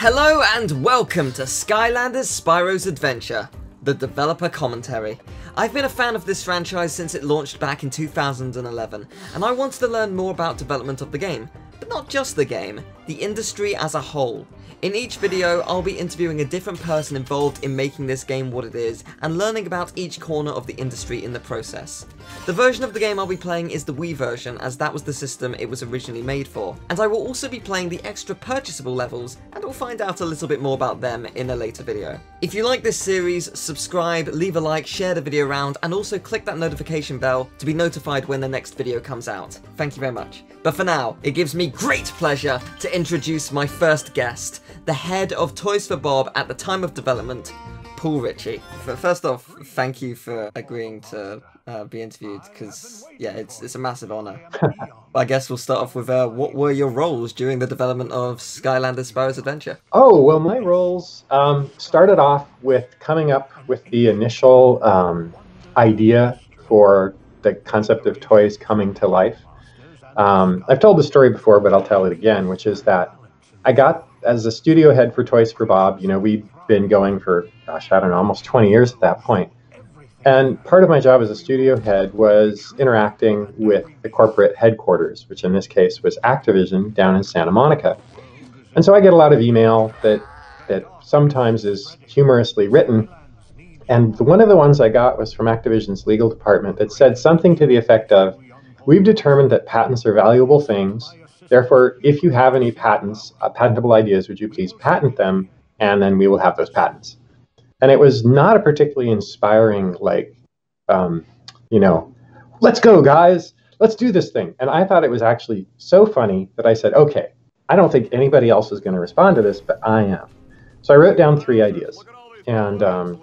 Hello and welcome to Skylanders Spyro's Adventure, the developer commentary. I've been a fan of this franchise since it launched back in 2011, and I wanted to learn more about development of the game, but not just the game, the industry as a whole. In each video, I'll be interviewing a different person involved in making this game what it is, and learning about each corner of the industry in the process. The version of the game I'll be playing is the Wii version, as that was the system it was originally made for, and I will also be playing the extra purchasable levels, and we'll find out a little bit more about them in a later video. If you like this series, subscribe, leave a like, share the video around, and also click that notification bell to be notified when the next video comes out. Thank you very much. But for now, it gives me great pleasure to introduce my first guest, the head of Toys for Bob at the time of development, Paul Reiche. First off, thank you for agreeing to uh, be interviewed because yeah, it's it's a massive honor. I guess we'll start off with uh, what were your roles during the development of Skylanders Spyro's Adventure? Oh well, my roles um, started off with coming up with the initial um, idea for the concept of toys coming to life. Um, I've told the story before, but I'll tell it again, which is that I got as a studio head for Toys for Bob. You know, we'd been going for gosh, I don't know, almost 20 years at that point. And part of my job as a studio head was interacting with the corporate headquarters, which in this case was Activision down in Santa Monica. And so I get a lot of email that that sometimes is humorously written. And one of the ones I got was from Activision's legal department that said something to the effect of, "We've determined that patents are valuable things. Therefore, if you have any patents, uh, patentable ideas, would you please patent them, and then we will have those patents." and it was not a particularly inspiring like um, you know let's go guys. Let's do this thing. And i thought it was actually so funny that i said okay i don't think anybody else is going to respond to this but i am. So i wrote down three ideas. And um,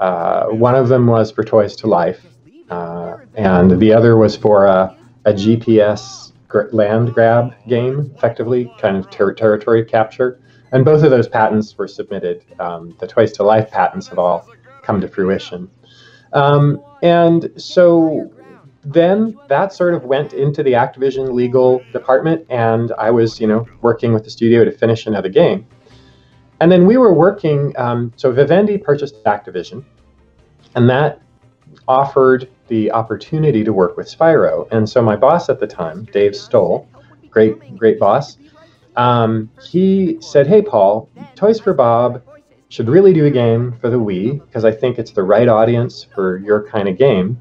uh, one of them was for toys to life uh, and the other was for a, a gps land grab game effectively kind of ter- territory capture and both of those patents were submitted. Um, the Toys to Life patents have all come to fruition. Um, and so then that sort of went into the Activision legal department, and I was, you know, working with the studio to finish another game. And then we were working. Um, so Vivendi purchased Activision, and that offered the opportunity to work with Spyro. And so my boss at the time, Dave Stoll, great great boss, um, he said, "Hey, Paul, Toys for Bob should really do a game for the Wii because I think it's the right audience for your kind of game."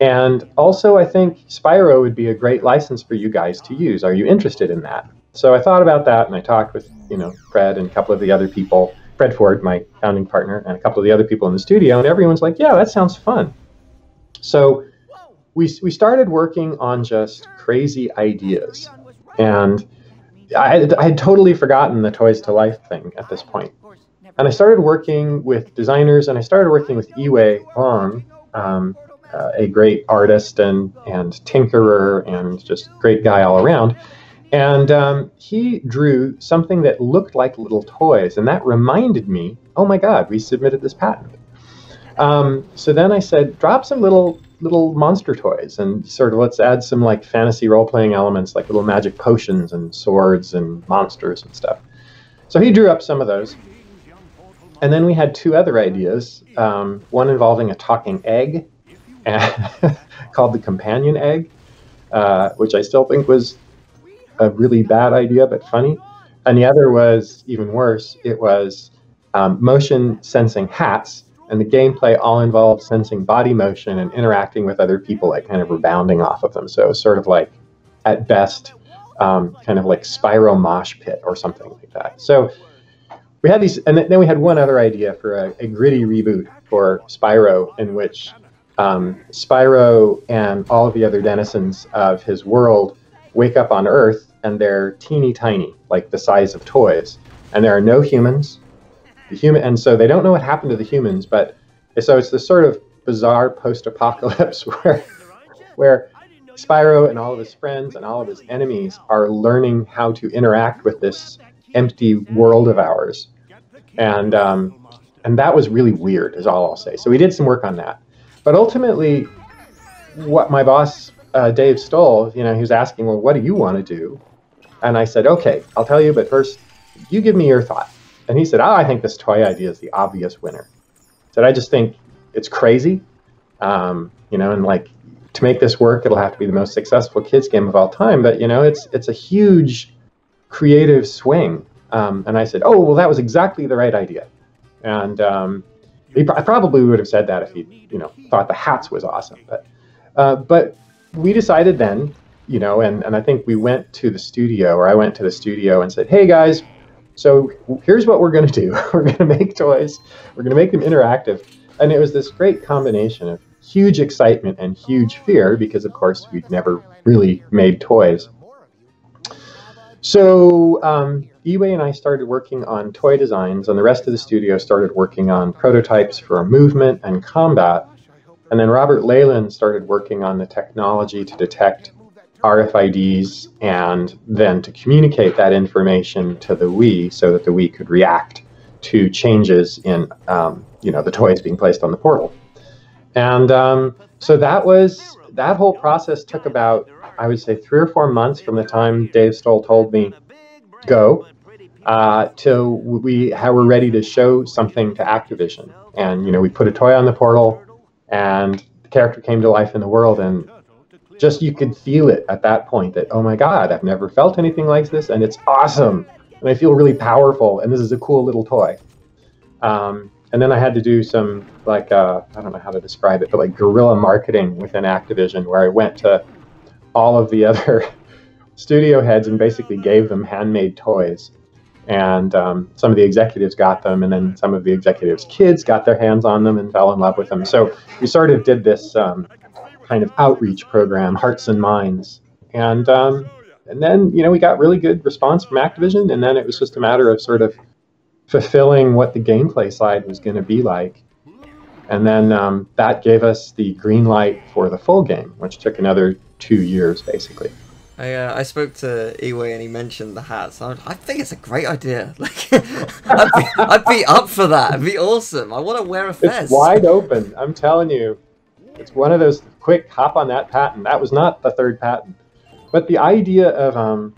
And also, I think Spyro would be a great license for you guys to use. Are you interested in that? So I thought about that, and I talked with you know Fred and a couple of the other people, Fred Ford, my founding partner, and a couple of the other people in the studio, and everyone's like, "Yeah, that sounds fun." So we we started working on just crazy ideas, and I had, I had totally forgotten the Toys to Life thing at this point. And I started working with designers, and I started working with I-Wei Huang, um, uh, a great artist and, and tinkerer and just great guy all around. And um, he drew something that looked like little toys, and that reminded me, oh my God, we submitted this patent. Um, so then I said, drop some little little monster toys and sort of let's add some like fantasy role playing elements like little magic potions and swords and monsters and stuff. So he drew up some of those. And then we had two other ideas um, one involving a talking egg called the companion egg, uh, which I still think was a really bad idea but funny. And the other was even worse it was um, motion sensing hats and the gameplay all involved sensing body motion and interacting with other people, like kind of rebounding off of them. So sort of like, at best, um, kind of like Spyro Mosh Pit or something like that. So we had these, and then we had one other idea for a, a gritty reboot for Spyro, in which um, Spyro and all of the other denizens of his world wake up on Earth and they're teeny tiny, like the size of toys. And there are no humans, the human, and so they don't know what happened to the humans. But so it's this sort of bizarre post-apocalypse where where Spyro and all of his friends and all of his enemies are learning how to interact with this empty world of ours, and um, and that was really weird, is all I'll say. So we did some work on that, but ultimately, what my boss uh, Dave Stoll, you know, he was asking, well, what do you want to do? And I said, okay, I'll tell you, but first, you give me your thought. And he said, "Oh, I think this toy idea is the obvious winner." I said, "I just think it's crazy, um, you know, and like to make this work, it'll have to be the most successful kids game of all time. But you know, it's it's a huge creative swing." Um, and I said, "Oh, well, that was exactly the right idea." And um, he, I probably would have said that if he, you know, thought the hats was awesome. But uh, but we decided then, you know, and, and I think we went to the studio, or I went to the studio and said, hey guys, so here's what we're going to do. we're going to make toys. We're going to make them interactive. And it was this great combination of huge excitement and huge fear because, of course, we'd never really made toys. So um, and I started working on toy designs, and the rest of the studio started working on prototypes for movement and combat. And then Robert Leyland started working on the technology to detect RFIDs and then to communicate that information to the Wii so that the Wii could react to changes in um, you know the toys being placed on the portal. And um, so that was that whole process took about I would say three or four months from the time Dave Stoll told me go uh, till we were ready to show something to Activision. And you know we put a toy on the portal and the character came to life in the world and just you could feel it at that point that oh my god i've never felt anything like this and it's awesome. And i feel really powerful and this is a cool little toy. Um, and then i had to do some like uh, i don't know how to describe it but like guerrilla marketing within activision where i went to all of the other studio heads and basically gave them handmade toys. And um, some of the executives got them, and then some of the executives' kids got their hands on them and fell in love with them. So we sort of did this um, kind of outreach program, Hearts and Minds, and um, and then you know we got really good response from Activision, and then it was just a matter of sort of fulfilling what the gameplay side was going to be like, and then um, that gave us the green light for the full game, which took another two years basically. I uh, I spoke to I-Wei and he mentioned the hats. I, I think it's a great idea. Like, I'd, be, I'd be up for that. It'd be awesome. I want to wear a fez. It's wide open. I'm telling you, it's one of those quick hop on that patent. That was not the third patent, but the idea of um,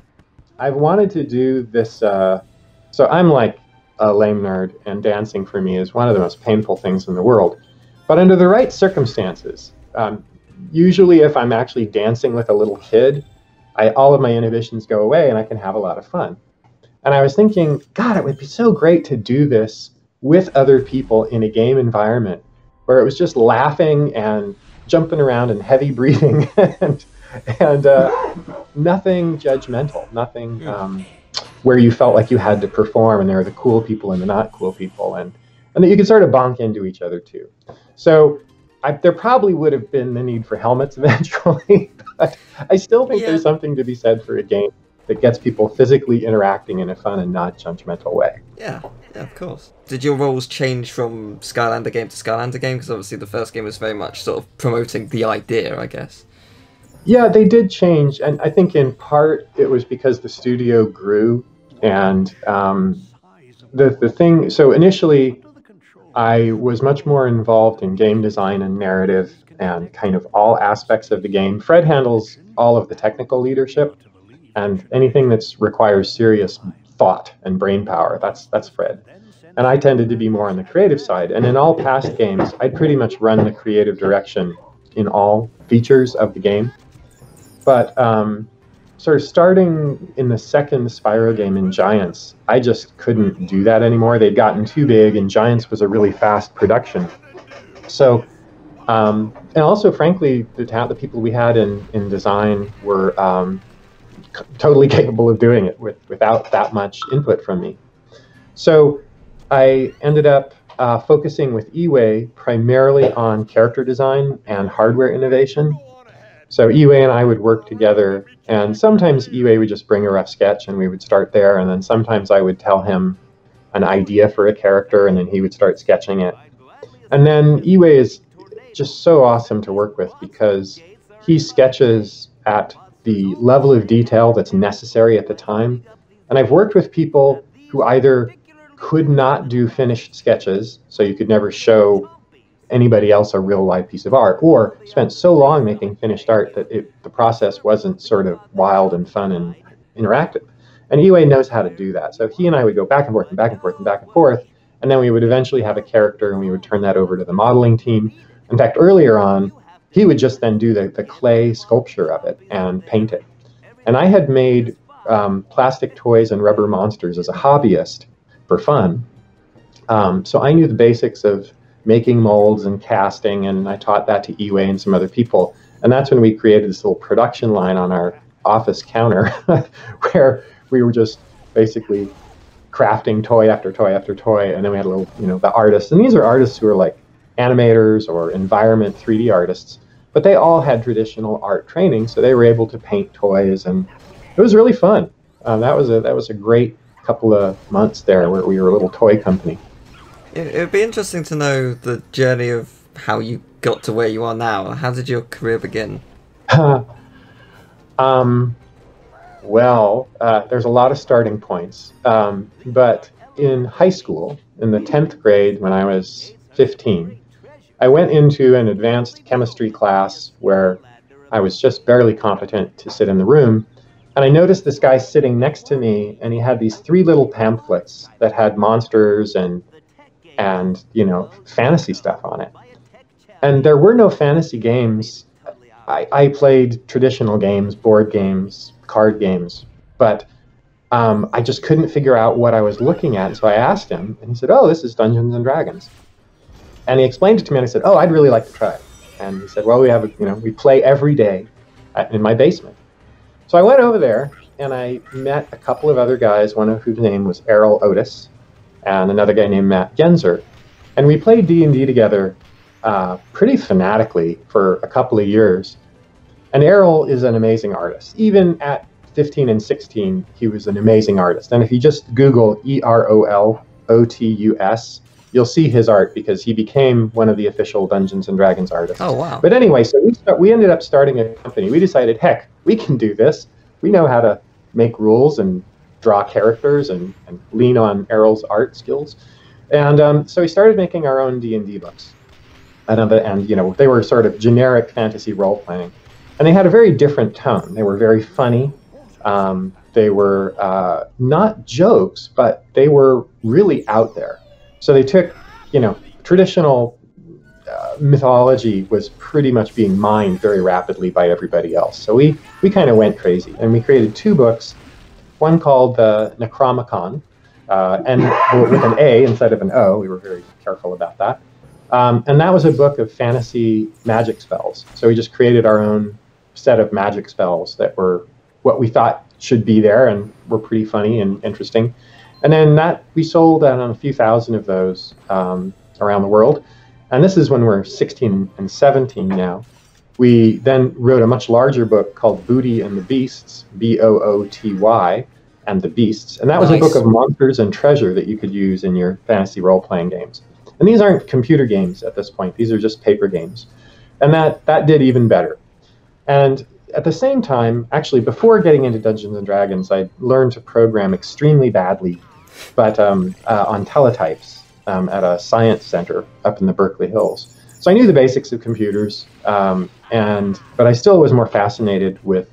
I've wanted to do this. Uh, so I'm like a lame nerd, and dancing for me is one of the most painful things in the world. But under the right circumstances, um, usually if I'm actually dancing with a little kid I, all of my inhibitions go away and I can have a lot of fun. And I was thinking, God, it would be so great to do this with other people in a game environment where it was just laughing and jumping around and heavy breathing and, and uh, nothing judgmental, nothing um, where you felt like you had to perform and there were the cool people and the not cool people and, and that you could sort of bonk into each other too. So I, there probably would have been the need for helmets eventually, but I still think yeah. there's something to be said for a game that gets people physically interacting in a fun and not judgmental way. Yeah, yeah, of course. Did your roles change from Skylander game to Skylander game? Because obviously the first game was very much sort of promoting the idea, I guess. Yeah, they did change, and I think in part it was because the studio grew, and um, the the thing. So initially, I was much more involved in game design and narrative and kind of all aspects of the game. Fred handles all of the technical leadership and anything that requires serious thought and brain power. That's that's Fred. And I tended to be more on the creative side. And in all past games, I'd pretty much run the creative direction in all features of the game. But um, sort of starting in the second Spyro game in Giants, I just couldn't do that anymore. They'd gotten too big, and Giants was a really fast production. So, um, and also, frankly, the the people we had in, in design were um, totally capable of doing it with, without that much input from me. So, I ended up uh, focusing with I-Wei primarily on character design and hardware innovation so I-Wei and I would work together, and sometimes I-Wei would just bring a rough sketch and we would start there, and then sometimes I would tell him an idea for a character and then he would start sketching it. And then I-Wei is just so awesome to work with because he sketches at the level of detail that's necessary at the time. And I've worked with people who either could not do finished sketches, so you could never show anybody else a real live piece of art, or spent so long making finished art that it, the process wasn't sort of wild and fun and interactive. And I-Wei knows how to do that. So he and I would go back and forth and back and forth and back and forth. And then we would eventually have a character and we would turn that over to the modeling team. In fact, earlier on, he would just then do the, the clay sculpture of it and paint it. And I had made um, plastic toys and rubber monsters as a hobbyist for fun. Um, so I knew the basics of making molds and casting, and I taught that to I-Wei and some other people. And that's when we created this little production line on our office counter where we were just basically crafting toy after toy after toy. And then we had a little, you know, the artists. And these are artists who are like animators or environment 3D artists, but they all had traditional art training. So they were able to paint toys and it was really fun. Um, that was a that was a great couple of months there where we were a little toy company. It would be interesting to know the journey of how you got to where you are now. How did your career begin? um, well, uh, there's a lot of starting points. Um, but in high school, in the 10th grade, when I was 15, I went into an advanced chemistry class where I was just barely competent to sit in the room. And I noticed this guy sitting next to me, and he had these three little pamphlets that had monsters and and you know fantasy stuff on it. And there were no fantasy games. I, I played traditional games, board games, card games, but um, I just couldn't figure out what I was looking at. So I asked him, and he said, "Oh, this is Dungeons and Dragons." And he explained it to me, and I said, "Oh, I'd really like to try it." And he said, "Well, we have, a, you know, we play every day in my basement." So I went over there and I met a couple of other guys, one of whose name was Erol Otus, and another guy named Matt Genzer, and we played D and D together uh, pretty fanatically for a couple of years. And Erol is an amazing artist. Even at 15 and 16, he was an amazing artist. And if you just Google E R O L O T U S, you'll see his art because he became one of the official Dungeons and Dragons artists. Oh wow! But anyway, so we start, we ended up starting a company. We decided, heck, we can do this. We know how to make rules and draw characters and, and lean on Erol's art skills. And um, so we started making our own D and D books. And, and you know they were sort of generic fantasy role playing, and they had a very different tone. They were very funny. Um, they were uh, not jokes, but they were really out there. So they took, you know, traditional uh, mythology was pretty much being mined very rapidly by everybody else. So we we kind of went crazy, and we created two books. One called the Necronomican, uh, and with an A instead of an O. We were very careful about that. Um, and that was a book of fantasy magic spells. So we just created our own set of magic spells that were what we thought should be there and were pretty funny and interesting. And then that we sold uh, a few thousand of those um, around the world. And this is when we're 16 and 17 now. We then wrote a much larger book called Booty and the Beasts, B O O T Y, and the Beasts. And that was nice. a book of monsters and treasure that you could use in your fantasy role playing games. And these aren't computer games at this point, these are just paper games. And that, that did even better. And at the same time, actually, before getting into Dungeons and Dragons, I learned to program extremely badly but um, uh, on teletypes um, at a science center up in the Berkeley Hills. So I knew the basics of computers, um, and but I still was more fascinated with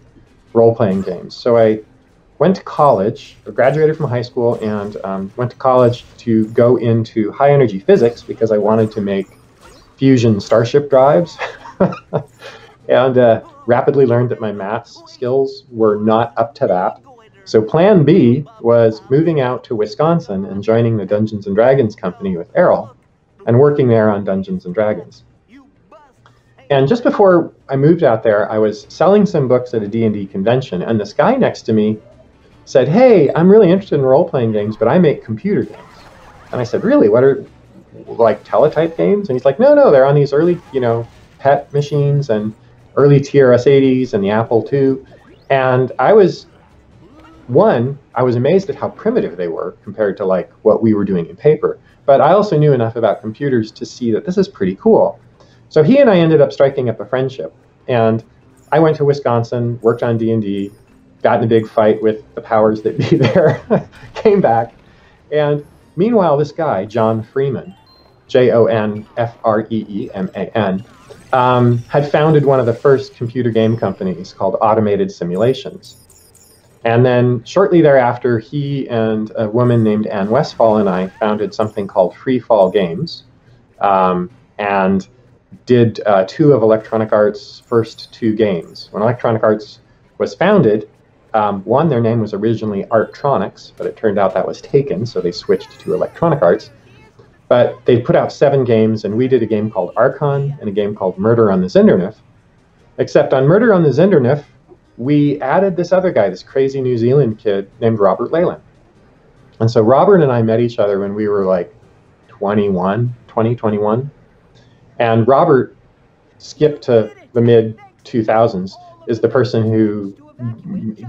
role-playing games. So I went to college, graduated from high school, and um, went to college to go into high-energy physics because I wanted to make fusion starship drives. and uh, rapidly learned that my maths skills were not up to that. So plan B was moving out to Wisconsin and joining the Dungeons and Dragons company with Erol and working there on Dungeons and Dragons. And just before I moved out there, I was selling some books at a D&D convention and this guy next to me said, "Hey, I'm really interested in role-playing games, but I make computer games." And I said, "Really? What are like teletype games?" And he's like, "No, no, they're on these early, you know, PET machines and early TRS-80s and the Apple II." And I was one, I was amazed at how primitive they were compared to like what we were doing in paper. But I also knew enough about computers to see that this is pretty cool. So he and I ended up striking up a friendship. And I went to Wisconsin, worked on D&D, got in a big fight with the powers that be there, came back. And meanwhile, this guy, Jon Freeman, J-O-N-F-R-E-E-M-A-N, um, had founded one of the first computer game companies called Automated Simulations. And then shortly thereafter, he and a woman named Anne Westfall and I founded something called Free Fall Games, um, and did uh, two of Electronic Arts' first two games. When Electronic Arts was founded, um, one, their name was originally Artronix, but it turned out that was taken, so they switched to Electronic Arts. But they put out seven games, and we did a game called Archon and a game called Murder on the Zinderneuf. Except on Murder on the Zinderneuf, we added this other guy, this crazy New Zealand kid named Robert Leyland. And so Robert and I met each other when we were like 21, 20, 21. And Robert skipped to the mid 2000s is the person who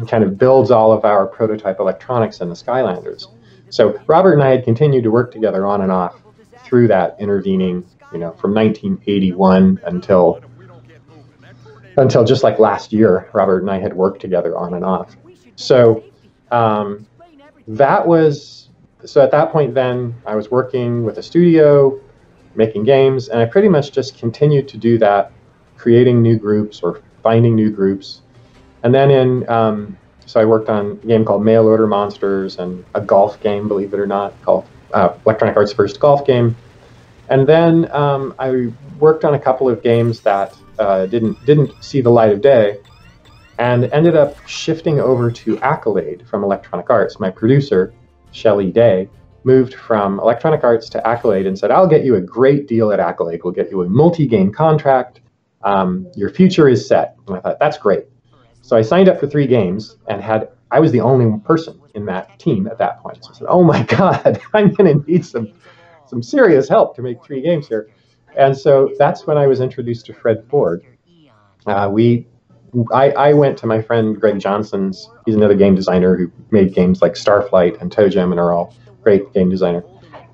kind of builds all of our prototype electronics in the Skylanders. So Robert and I had continued to work together on and off through that intervening, you know, from 1981 until until just like last year, Robert and I had worked together on and off. So um, that was so at that point. Then I was working with a studio, making games, and I pretty much just continued to do that, creating new groups or finding new groups. And then in um, so I worked on a game called Mail Order Monsters and a golf game, believe it or not, called uh, Electronic Arts' first golf game. And then um, I worked on a couple of games that uh, didn't didn't see the light of day, and ended up shifting over to Accolade from Electronic Arts. My producer, Shelley Day, moved from Electronic Arts to Accolade and said, "I'll get you a great deal at Accolade. We'll get you a multi-game contract. Um, your future is set." And I thought, "That's great." So I signed up for three games and had I was the only person in that team at that point. So I said, "Oh my God, I'm going to need some some serious help to make three games here." And so that's when I was introduced to Fred Ford. Uh, we, I, I, went to my friend Greg Johnson's. He's another game designer who made games like Starflight and ToeJam and are all great game designer.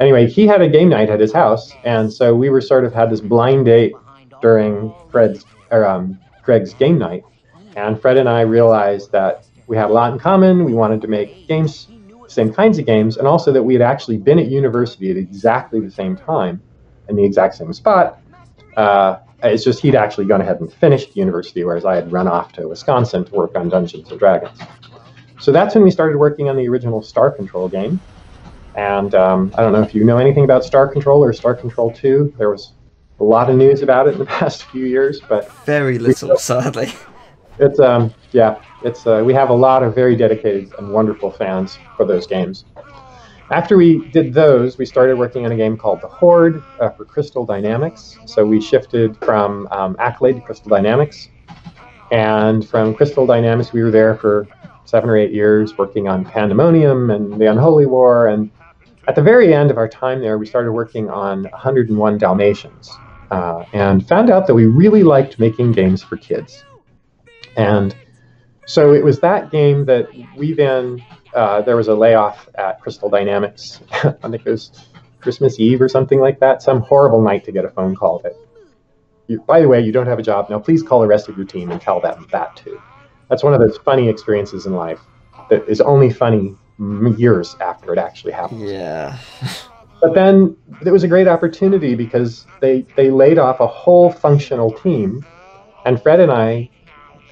Anyway, he had a game night at his house, and so we were sort of had this blind date during Fred's or um, Greg's game night, and Fred and I realized that we had a lot in common. We wanted to make games, same kinds of games, and also that we had actually been at university at exactly the same time in the exact same spot. Uh, it's just he'd actually gone ahead and finished university, whereas I had run off to Wisconsin to work on Dungeons and Dragons. So that's when we started working on the original Star Control game. And um, I don't know if you know anything about Star Control or Star Control 2. There was a lot of news about it in the past few years, but very little, we, sadly. It's um yeah, it's uh, we have a lot of very dedicated and wonderful fans for those games. After we did those, we started working on a game called The Horde uh, for Crystal Dynamics. So we shifted from um, Accolade to Crystal Dynamics. And from Crystal Dynamics, we were there for seven or eight years working on Pandemonium and The Unholy War. And at the very end of our time there, we started working on 101 Dalmatians uh, and found out that we really liked making games for kids. And so it was that game that we then uh, there was a layoff at Crystal Dynamics. I think it was Christmas Eve or something like that. Some horrible night to get a phone call that, you, by the way, you don't have a job. Now please call the rest of your team and tell them that too. That's one of those funny experiences in life that is only funny years after it actually happens. Yeah. but then it was a great opportunity because they they laid off a whole functional team, and Fred and I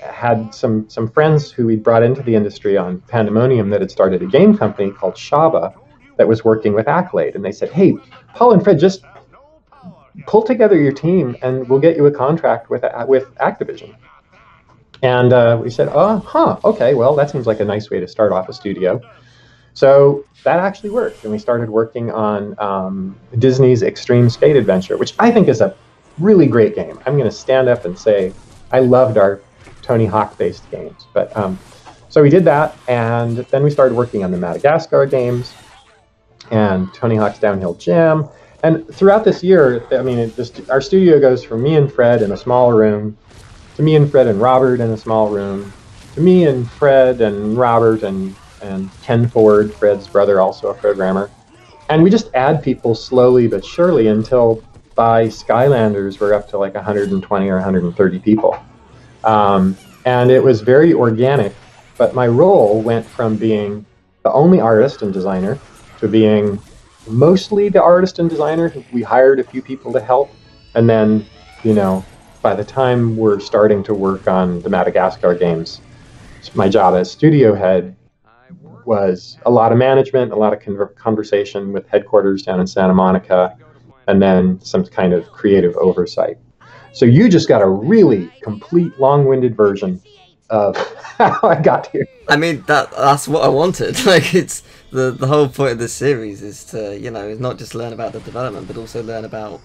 had some some friends who we'd brought into the industry on Pandemonium that had started a game company called Shaba that was working with Accolade, and they said, "Hey, Paul and Fred, just pull together your team, and we'll get you a contract with with Activision." And uh, we said, "Oh, huh, okay. Well, that seems like a nice way to start off a studio." So that actually worked, and we started working on um, Disney's Extreme Skate Adventure, which I think is a really great game. I'm going to stand up and say I loved our Tony Hawk based games. But um, so we did that, and then we started working on the Madagascar games and Tony Hawk's Downhill Jam. And throughout this year, I mean, just, our studio goes from me and Fred in a small room to me and Fred and Robert in a small room to me and Fred and Robert and, and Ken Ford, Fred's brother, also a programmer. And we just add people slowly but surely until by Skylanders we're up to like 120 or 130 people. Um, and it was very organic, but my role went from being the only artist and designer to being mostly the artist and designer. We hired a few people to help, and then, you know, by the time we're starting to work on the Madagascar games, my job as studio head was a lot of management, a lot of con- conversation with headquarters down in Santa Monica, and then some kind of creative oversight. So you just got a really complete, long-winded version of how I got here. I mean that that's what I wanted. Like it's the the whole point of this series is to you know is not just learn about the development, but also learn about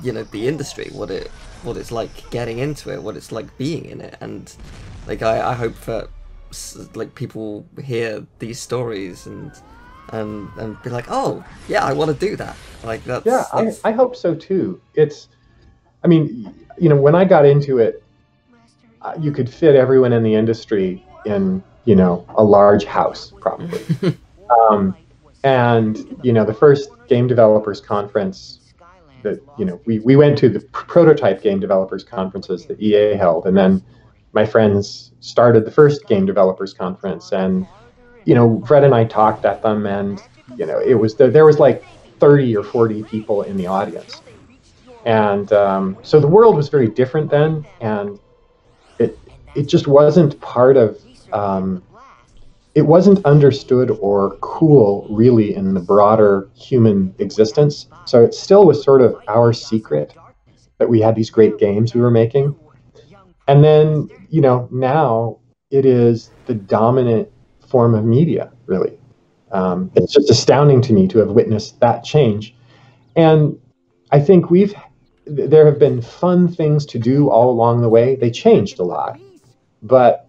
you know the industry, what it what it's like getting into it, what it's like being in it, and like I, I hope that like people hear these stories and and and be like, oh yeah, I want to do that. Like that's yeah, that's... I, I hope so too. It's, I mean, you know, when I got into it, uh, you could fit everyone in the industry in you know a large house probably. um, and you know, the first game developers conference that you know we, we went to the prototype game developers conferences that EA held, and then my friends started the first game developers conference, and you know Fred and I talked at them, and you know it was the, there was like 30 or 40 people in the audience, and um, so the world was very different then, and it it just wasn't part of um, it wasn't understood or cool really in the broader human existence. So it still was sort of our secret that we had these great games we were making. And then, you know, now it is the dominant form of media, really. Um, it's just astounding to me to have witnessed that change. And I think we've, there have been fun things to do all along the way. They changed a lot, but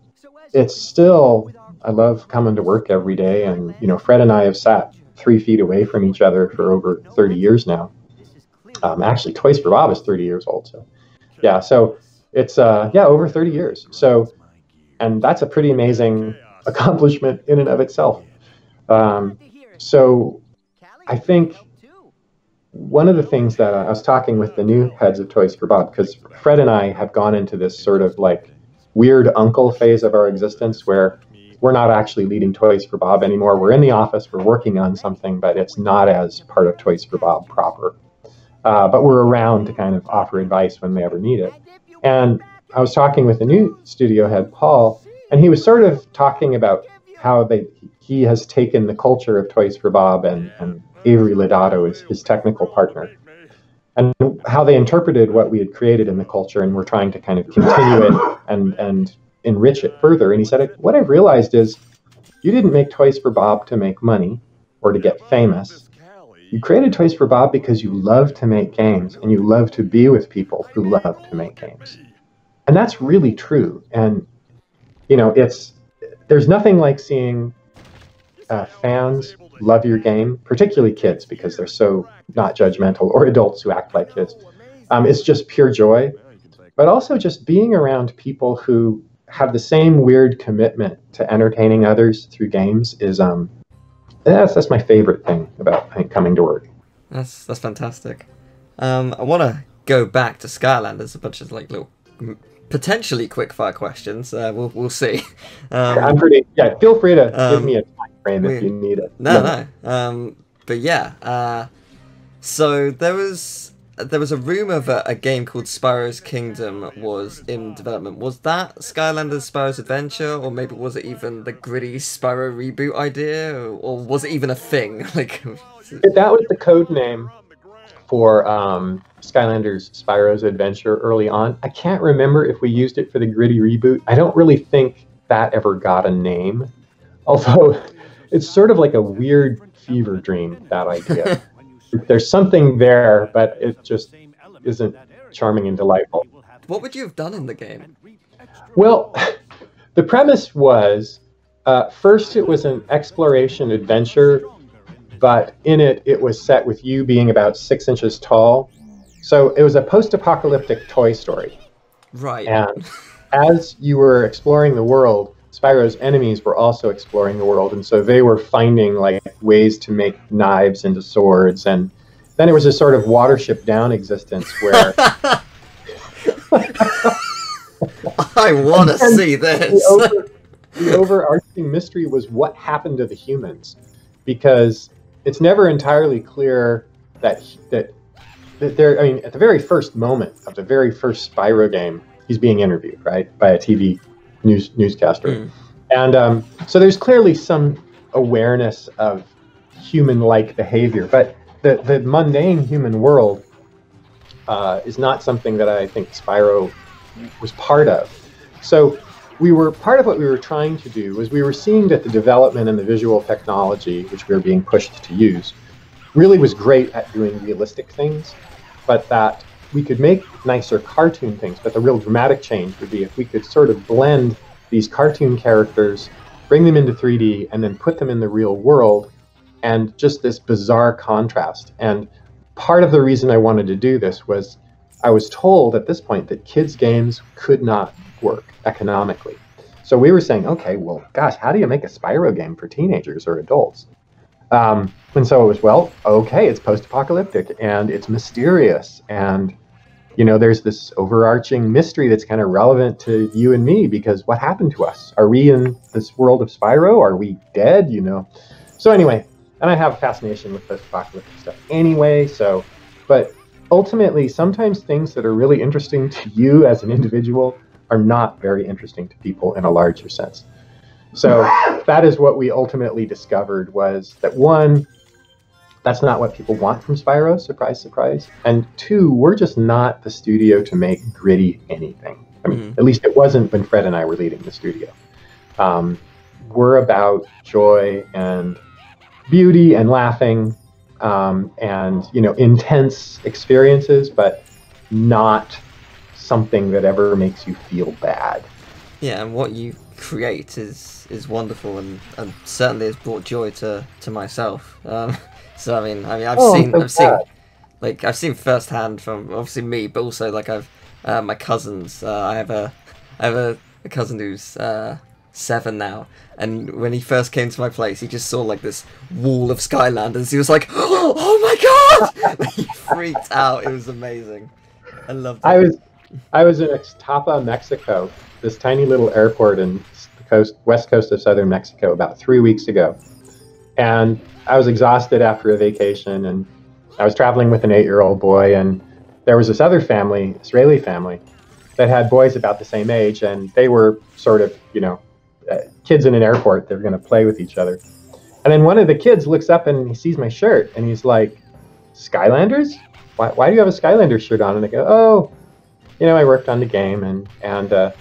it's still I love coming to work every day, and you know, Fred and I have sat three feet away from each other for over 30 years now. Um, actually, Toys for Bob is 30 years old, so yeah, so it's uh, yeah, over 30 years. So, and that's a pretty amazing accomplishment in and of itself. Um, so, I think one of the things that I was talking with the new heads of Toys for Bob, because Fred and I have gone into this sort of like weird uncle phase of our existence where we're not actually leading Toys for Bob anymore. We're in the office, we're working on something, but it's not as part of Toys for Bob proper. Uh, but we're around to kind of offer advice when they ever need it. And I was talking with the new studio head, Paul, and he was sort of talking about how they he has taken the culture of Toys for Bob and, and Avery Lodato is his technical partner, and how they interpreted what we had created in the culture, and we're trying to kind of continue it and and enrich it further. And he said, What I've realized is you didn't make Toys for Bob to make money or to get famous. You created Toys for Bob because you love to make games and you love to be with people who love to make games. And that's really true. And, you know, it's, there's nothing like seeing uh, fans love your game, particularly kids, because they're so not judgmental, or adults who act like kids. Um, it's just pure joy. But also just being around people who have the same weird commitment to entertaining others through games is um that's that's my favorite thing about coming to work. That's that's fantastic. Um, I want to go back to Skylanders, a bunch of like little potentially quick fire questions. Uh, we'll we'll see. Um, I'm pretty yeah. Feel free to um, give me a time frame we, if you need it. No, no. no. Um, but yeah. Uh, so there was there was a rumor that a game called Spyro's Kingdom was in development. Was that Skylanders Spyro's Adventure, or maybe was it even the gritty Spyro reboot idea, or, was it even a thing? Like that was the code name for um, Skylanders Spyro's Adventure early on. I can't remember if we used it for the gritty reboot. I don't really think that ever got a name, although it's sort of like a weird fever dream that idea. there's something there, but it just isn't charming and delightful. What would you have done in the game? Well, the premise was uh, first it was an exploration adventure, but in it it was set with you being about six inches tall. So it was a post-apocalyptic toy story. Right. And as you were exploring the world, Spyro's enemies were also exploring the world, and so they were finding like ways to make knives into swords, and then it was a sort of watership down existence where. I want to see this. The, over, the overarching mystery was what happened to the humans, because it's never entirely clear that that that there. I mean, at the very first moment of the very first Spyro game, he's being interviewed, right, by a TV news newscaster. Mm. And um, so there's clearly some awareness of human-like behavior. But the the mundane human world uh, is not something that I think Spyro was part of. So we were part of what we were trying to do was we were seeing that the development and the visual technology which we were being pushed to use really was great at doing realistic things, but that we could make nicer cartoon things. But the real dramatic change would be if we could sort of blend these cartoon characters, bring them into 3D, and then put them in the real world, and just this bizarre contrast. And part of the reason I wanted to do this was I was told at this point that kids' games could not work economically. So we were saying, okay, well, gosh, how do you make a Spyro game for teenagers or adults? Um, and so it was, well, okay, it's post-apocalyptic and it's mysterious and you know, there's this overarching mystery that's kind of relevant to you and me because what happened to us? Are we in this world of Spyro? Are we dead? You know. So anyway, and I have a fascination with post-apocalyptic stuff anyway. So, but ultimately, sometimes things that are really interesting to you as an individual are not very interesting to people in a larger sense. So that is what we ultimately discovered was that one, that's not what people want from Spyro, surprise, surprise. And two, we're just not the studio to make gritty anything. I mean, mm-hmm. at least it wasn't when Fred and I were leading the studio. Um, we're about joy and beauty and laughing um, and you know intense experiences, but not something that ever makes you feel bad. Yeah, and what you create is is wonderful and, and certainly has brought joy to to myself. Um, so I mean, I mean, I've oh, seen, so I've seen, like I've seen firsthand from obviously me, but also like I've uh, my cousins. Uh, I have a I have a, a cousin who's uh, seven now, and when he first came to my place, he just saw like this wall of Skylanders. He was like, "Oh my god!" he freaked out. It was amazing. I loved it. I was I was in Ixtapa, Mexico, this tiny little airport in the coast, west coast of southern Mexico, about three weeks ago, and I was exhausted after a vacation, and I was traveling with an eight-year-old boy, and there was this other family, Israeli family, that had boys about the same age, and they were sort of, you know, uh, kids in an airport. They're going to play with each other, and then one of the kids looks up and he sees my shirt, and he's like, "Skylanders? Why, why do you have a Skylanders shirt on?" And I go, "Oh, you know, I worked on the game, and and uh,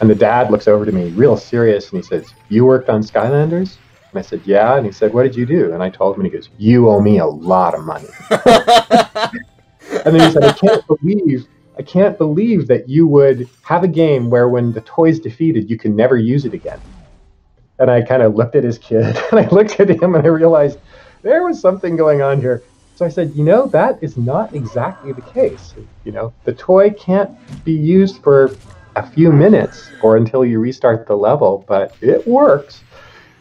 and the dad looks over to me, real serious, and he says, "You worked on Skylanders?" And I said, Yeah. And he said, What did you do? And I told him, and he goes, You owe me a lot of money. and then he said, I can't believe. I can't believe that you would have a game where when the toy's defeated, you can never use it again. And I kind of looked at his kid and I looked at him and I realized there was something going on here. So I said, you know, that is not exactly the case. You know, the toy can't be used for a few minutes or until you restart the level, but it works.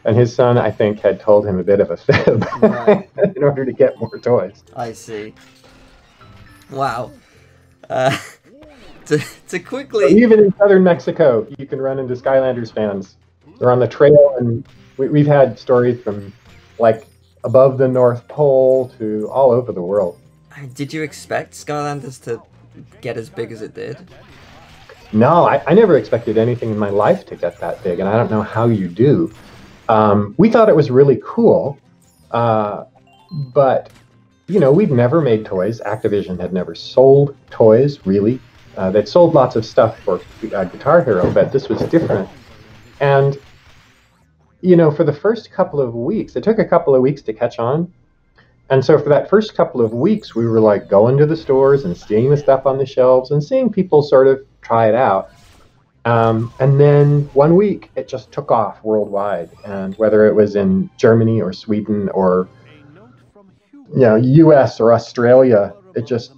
And his son, I think, had told him a bit of a fib right. in order to get more toys. I see. Wow. Uh, to, to quickly. So even in southern Mexico, you can run into Skylanders fans. They're on the trail, and we, we've had stories from like above the North Pole to all over the world. Did you expect Skylanders to get as big as it did? No, I, I never expected anything in my life to get that big, and I don't know how you do. Um, we thought it was really cool, uh, but you know, we'd never made toys. Activision had never sold toys, really. Uh, they'd sold lots of stuff for uh, Guitar Hero, but this was different. And you know, for the first couple of weeks, it took a couple of weeks to catch on. And so for that first couple of weeks, we were like going to the stores and seeing the stuff on the shelves and seeing people sort of try it out. Um, and then one week, it just took off worldwide. And whether it was in Germany or Sweden or you know U.S. or Australia, it just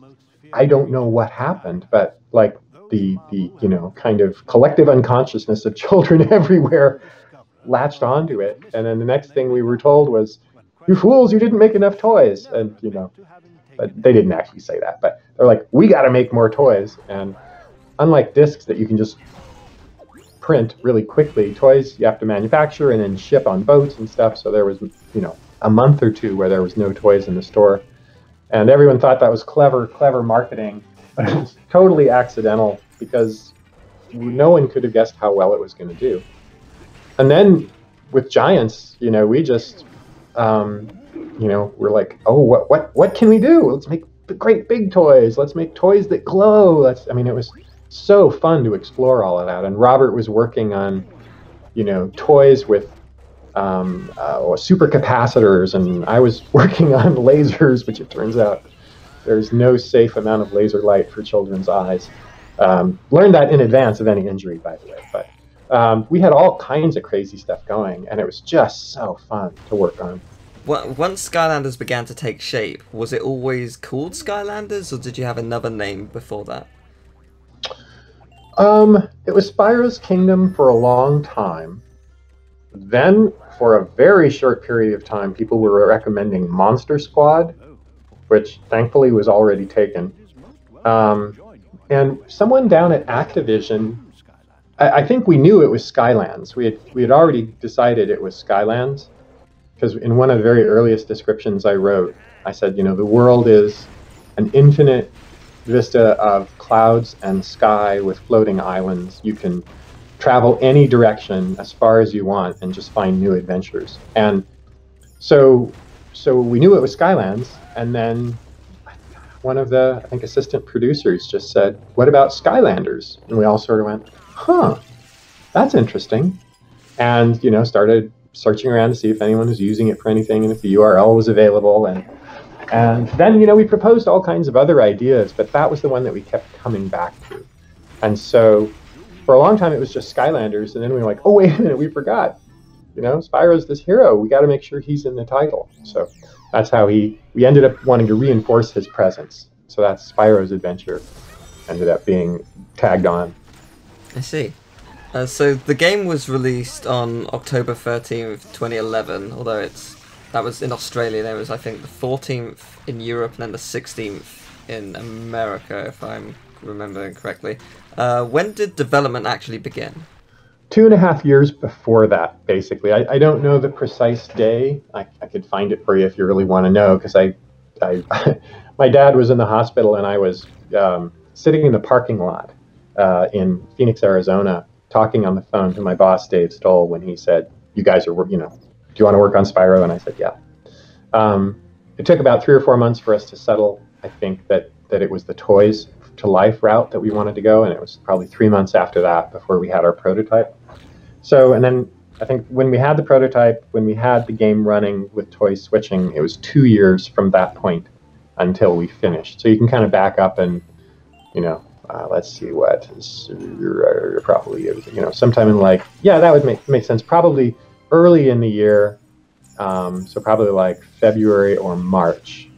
I don't know what happened, but like the the you know kind of collective unconsciousness of children everywhere latched onto it. And then the next thing we were told was, "You fools! You didn't make enough toys." And you know, but they didn't actually say that. But they're like, "We got to make more toys." And unlike discs that you can just print really quickly. Toys you have to manufacture and then ship on boats and stuff. So there was, you know, a month or two where there was no toys in the store, and everyone thought that was clever, clever marketing, but it was totally accidental because no one could have guessed how well it was going to do. And then with Giants, you know, we just um, you know, we're like, oh, what, what, what can we do? Let's make great big toys. Let's make toys that glow. Let's. I mean, it was so fun to explore all of that. And Robert was working on, you know, toys with um, uh, supercapacitors, and I was working on lasers, which it turns out there's no safe amount of laser light for children's eyes. Um, learned that in advance of any injury, by the way. But um, we had all kinds of crazy stuff going, and it was just so fun to work on. Once Skylanders began to take shape, was it always called Skylanders, or did you have another name before that? Um, it was Spyro's Kingdom for a long time. Then, for a very short period of time, people were recommending Monster Squad, which thankfully was already taken. Um, and someone down at Activision, I, I, think we knew it was Skylands. We had we had already decided it was Skylands, because in one of the very earliest descriptions I wrote, I said, you know, the world is an infinite vista of clouds and sky with floating islands. You can travel any direction as far as you want and just find new adventures. And so, so we knew it was Skylands, and then one of the I think assistant producers just said, "What about Skylanders?" And we all sort of went, "Huh, that's interesting," and you know started searching around to see if anyone was using it for anything and if the URL was available and and then, you know, we proposed all kinds of other ideas, but that was the one that we kept coming back to. And so for a long time, it was just Skylanders. And then we were like, oh, wait a minute, we forgot. You know, Spyro's this hero. We got to make sure he's in the title. So that's how he, we ended up wanting to reinforce his presence. So that's Spyro's adventure ended up being tagged on. I see. Uh, so the game was released on October 13th, 2011, although it's that was in Australia. There was, I think, the 14th in Europe and then the 16th in America, if I'm remembering correctly. Uh, when did development actually begin? Two and a half years before that, basically. I, I don't know the precise day. I, I could find it for you if you really want to know, because I, I my dad was in the hospital and I was um, sitting in the parking lot uh, in Phoenix, Arizona, talking on the phone to my boss, Dave Stohl, when he said, "You guys are, you know, do you want to work on Spyro? And I said, yeah. Um, it took about three or four months for us to settle. I think that that it was the toys to life route that we wanted to go, and it was probably three months after that before we had our prototype. So, and then I think when we had the prototype, when we had the game running with toys switching, it was two years from that point until we finished. So you can kind of back up and, you know, uh, let's see what is probably you know sometime in like yeah that would make make sense probably early in the year, um, so probably like February or March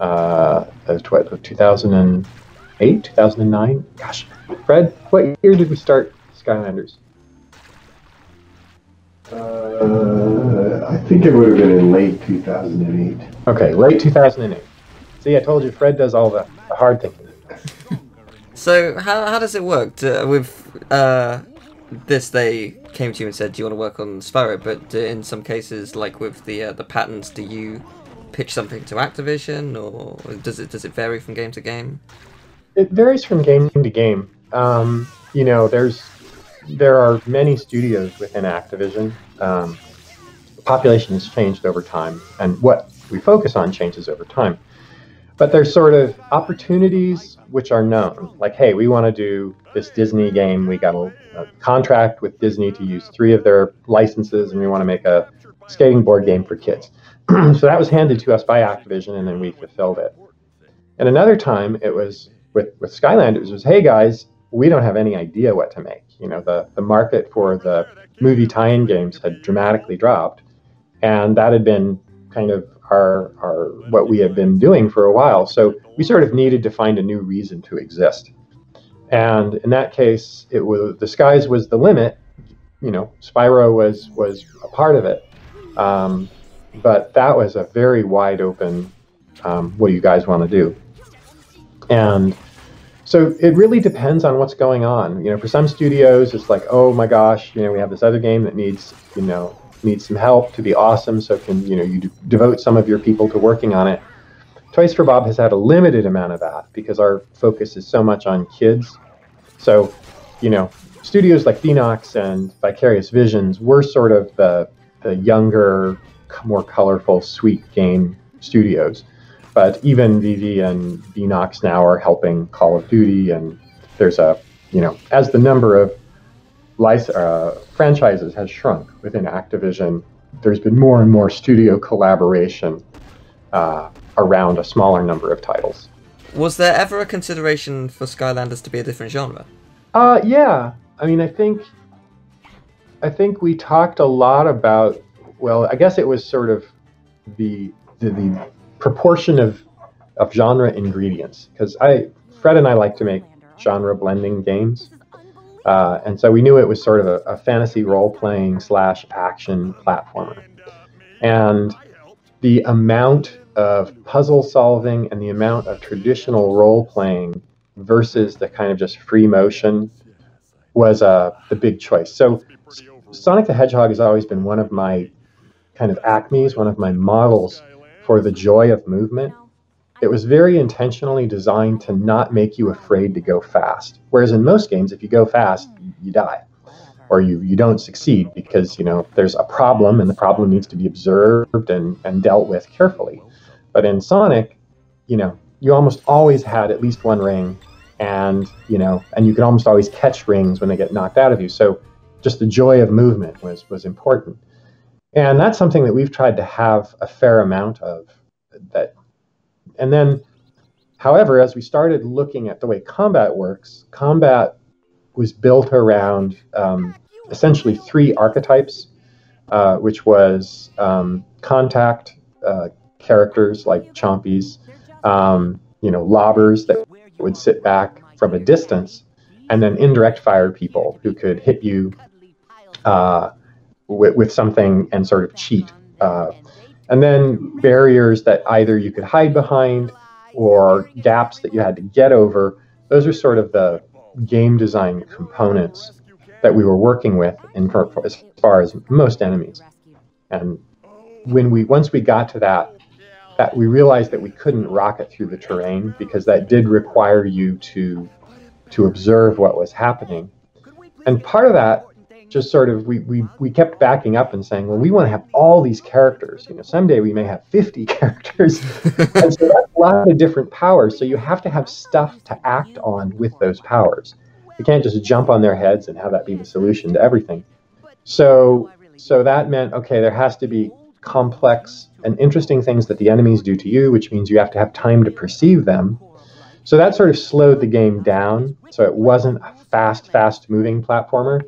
uh, of 2008, 2009. Gosh, Fred, what year did we start Skylanders? Uh, I think it would have been in late 2008. Okay, late 2008. See, I told you, Fred does all the, the hard thinking. so, how, how does it work to, with uh, this they came to you and said, "Do you want to work on Spyro?" But in some cases, like with the uh, the patents, do you pitch something to Activision, or does it does it vary from game to game? It varies from game to game. Um, you know, there's there are many studios within Activision. Um, the population has changed over time, and what we focus on changes over time. But there's sort of opportunities which are known. Like, hey, we want to do this Disney game. We got a, a, contract with Disney to use three of their licenses, and we want to make a skating board game for kids. so that was handed to us by Activision, and then we fulfilled it. And another time, it was with with skyland Skylanders. Was hey guys, we don't have any idea what to make. You know, the the market for the movie tie-in games had dramatically dropped, and that had been kind of our, our what we have been doing for a while. So we sort of needed to find a new reason to exist. And in that case, it was the skies was the limit. You know, Spyro was was a part of it, um, but that was a very wide open. Um, what do you guys want to do? And so it really depends on what's going on. You know, for some studios, it's like, oh my gosh, you know, we have this other game that needs, you know, needs some help to be awesome. So can you know you devote some of your people to working on it. Toys for Bob has had a limited amount of that because our focus is so much on kids. So, you know, studios like Beenox and Vicarious Visions, we're sort of the the younger more colorful, sweet game studios. But even VV and Beenox now are helping Call of Duty, and there's a, you know, as the number of lic- uh, franchises has shrunk within Activision, there's been more and more studio collaboration uh, around a smaller number of titles. Was there ever a consideration for Skylanders to be a different genre? Uh, yeah. I mean, I think, I think we talked a lot about. Well, I guess it was sort of the the, the proportion of of genre ingredients because I Fred and I like to make genre blending games, uh, and so we knew it was sort of a, a fantasy role playing slash action platformer, and the amount of puzzle solving and the amount of traditional role playing versus the kind of just free motion was uh, the big choice. So Sonic the Hedgehog has always been one of my kind of acmes, one of my models for the joy of movement. It was very intentionally designed to not make you afraid to go fast. Whereas in most games, if you go fast, you die or you, you don't succeed because you know there's a problem and the problem needs to be observed and, and dealt with carefully. But in Sonic, you know, you almost always had at least one ring and you know, and you could almost always catch rings when they get knocked out of you. So just the joy of movement was was important. And that's something that we've tried to have a fair amount of that and then however, as we started looking at the way combat works, combat was built around um, essentially three archetypes, uh, which was um, contact uh, characters like chompies, um, you know, lobbers that would sit back from a distance, and then indirect fire people who could hit you uh, with, with, something and sort of cheat. And then barriers that either you could hide behind or gaps that you had to get over. Those are sort of the game design components that we were working with in as far as most enemies. And when we once we got to that, that we realized that we couldn't rocket through the terrain because that did require you to to observe what was happening. And part of that just sort of we, we we kept backing up and saying, well, we want to have all these characters. You know, someday we may have 50 characters. and so that's a lot of different powers. So you have to have stuff to act on with those powers. You can't just jump on their heads and have that be the solution to everything. So so that meant okay, there has to be complex and interesting things that the enemies do to you, which means you have to have time to perceive them. So that sort of slowed the game down. So it wasn't a fast, fast moving platformer.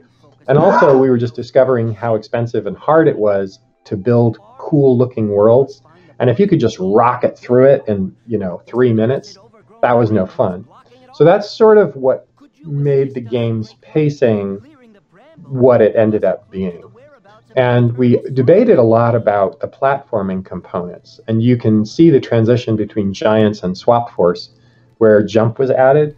And also, we were just discovering how expensive and hard it was to build cool looking worlds. And if you could just rocket through it in, you know, three minutes, that was no fun. So that's sort of what made the game's pacing what it ended up being. And we debated a lot about the platforming components. And you can see the transition between Giants and Swap Force, where jump was added.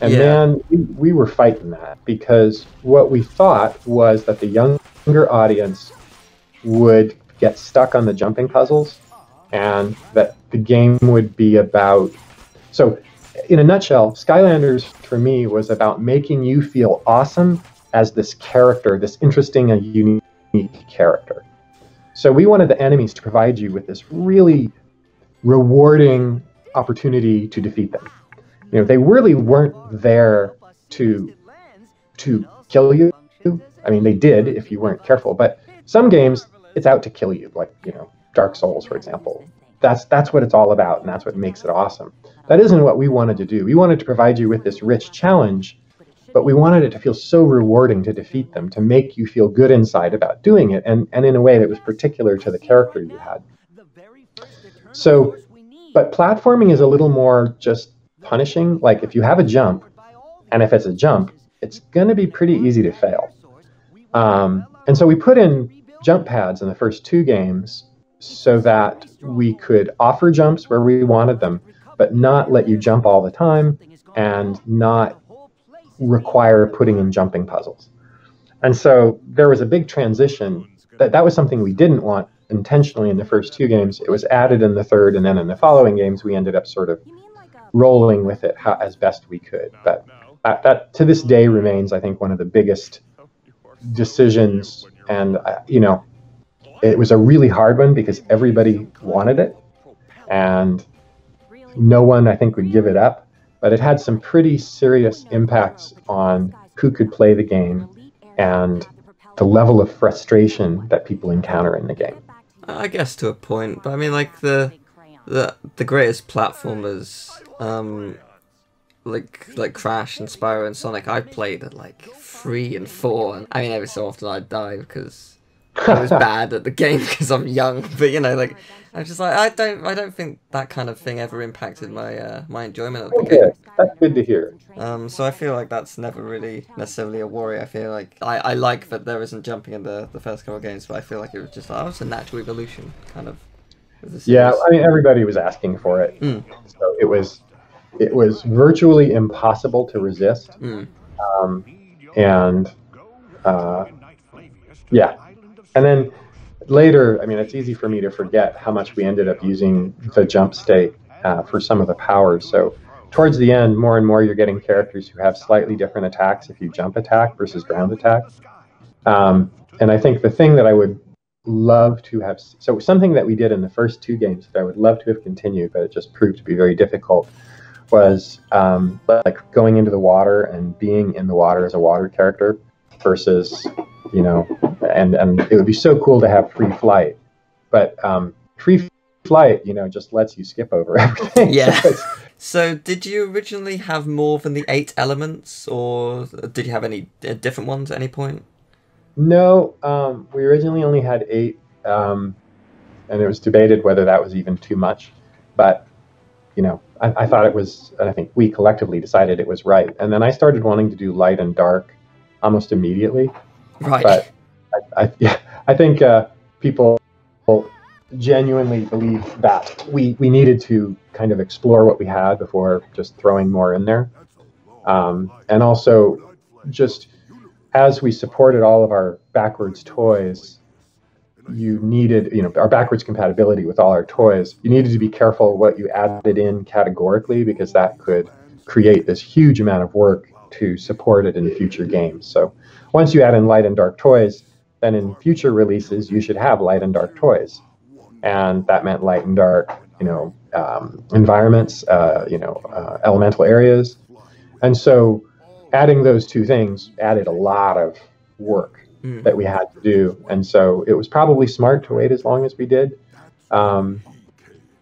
And yeah. man, we, we were fighting that because what we thought was that the younger audience would get stuck on the jumping puzzles and that the game would be about. So, in a nutshell, Skylanders for me was about making you feel awesome as this character, this interesting and unique character. So, we wanted the enemies to provide you with this really rewarding opportunity to defeat them. You know, they really weren't there to to kill you. I mean, they did if you weren't careful, but some games it's out to kill you, like you know, Dark Souls, for example. That's that's what it's all about, and that's what makes it awesome. That isn't what we wanted to do. We wanted to provide you with this rich challenge, but we wanted it to feel so rewarding to defeat them, to make you feel good inside about doing it, and, and in a way that was particular to the character you had. So, but platforming is a little more just punishing. Like if you have a jump, and if it's a jump, it's going to be pretty easy to fail. Um, and so we put in jump pads in the first two games so that we could offer jumps where we wanted them, but not let you jump all the time and not require putting in jumping puzzles. And so there was a big transition. That that was something we didn't want intentionally in the first two games. It was added in the third, and then in the following games, we ended up sort of rolling with it how, as best we could. But that, that, to this day remains, I think, one of the biggest decisions. And uh, you know, it was a really hard one because everybody wanted it, and no one I think would give it up. But it had some pretty serious impacts on who could play the game and the level of frustration that people encounter in the game. I guess to a point, but I mean, like the the the greatest platformers, um, like like Crash and Spyro and Sonic, I played at like three and four, and I mean, every so often I'd die because I was bad at the game because I'm young. But you know, like I'm just like I don't I don't think that kind of thing ever impacted my uh, my enjoyment of the game. That's good to hear. Um, so I feel like that's never really necessarily a worry. I feel like I, I like that there isn't jumping in the, the first couple of games, but I feel like it was just oh, it's a natural evolution kind of. Of the Yeah. I mean everybody was asking for it, Mm. so it was it was virtually impossible to resist. Mm. Um, and uh, yeah, and then later, I mean, it's easy for me to forget how much we ended up using the jump state uh, for some of the powers. So towards the end, more and more you're getting characters who have slightly different attacks if you jump attack versus ground attack. Um, and I think the thing that I would love to have, so something that we did in the first two games that I would love to have continued, but it just proved to be very difficult, was um, like going into the water and being in the water as a water character versus, you know, and, and it would be so cool to have free flight. But um, free flight, you know, just lets you skip over everything. Yeah. So So did you originally have more than the eight elements, or did you have any uh, different ones at any point? No, um, we originally only had eight, um, and it was debated whether that was even too much. But you know, I, I thought it was, and I think we collectively decided it was right. And then I started wanting to do light and dark almost immediately. Right. But I, I, yeah, I think uh, people genuinely believe that we we needed to kind of explore what we had before just throwing more in there, um, and also just as we supported all of our backwards toys, you needed, you know, our backwards compatibility with all our toys, you needed to be careful what you added in categorically because that could create this huge amount of work to support it in future games. So once you add in light and dark toys, then in future releases, you should have light and dark toys. And that meant light and dark, you know, um, environments, uh, you know, uh, elemental areas. And so adding those two things added a lot of work Mm. that we had to do. And so it was probably smart to wait as long as we did. Um,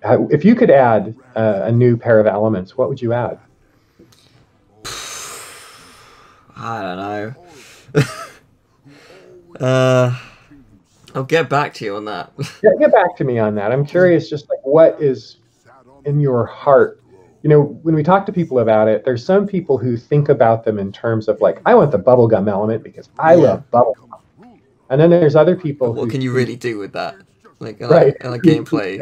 if you could add uh, a new pair of elements, what would you add? I don't know. uh, I'll get back to you on that. Get, get back to me on that. I'm curious, just like what is in your heart. You know, when we talk to people about it, there's some people who think about them in terms of like, I want the bubblegum element because I Yeah. love bubblegum. And then there's other people what can you really do with that? Like, uh, Right. uh, gameplay.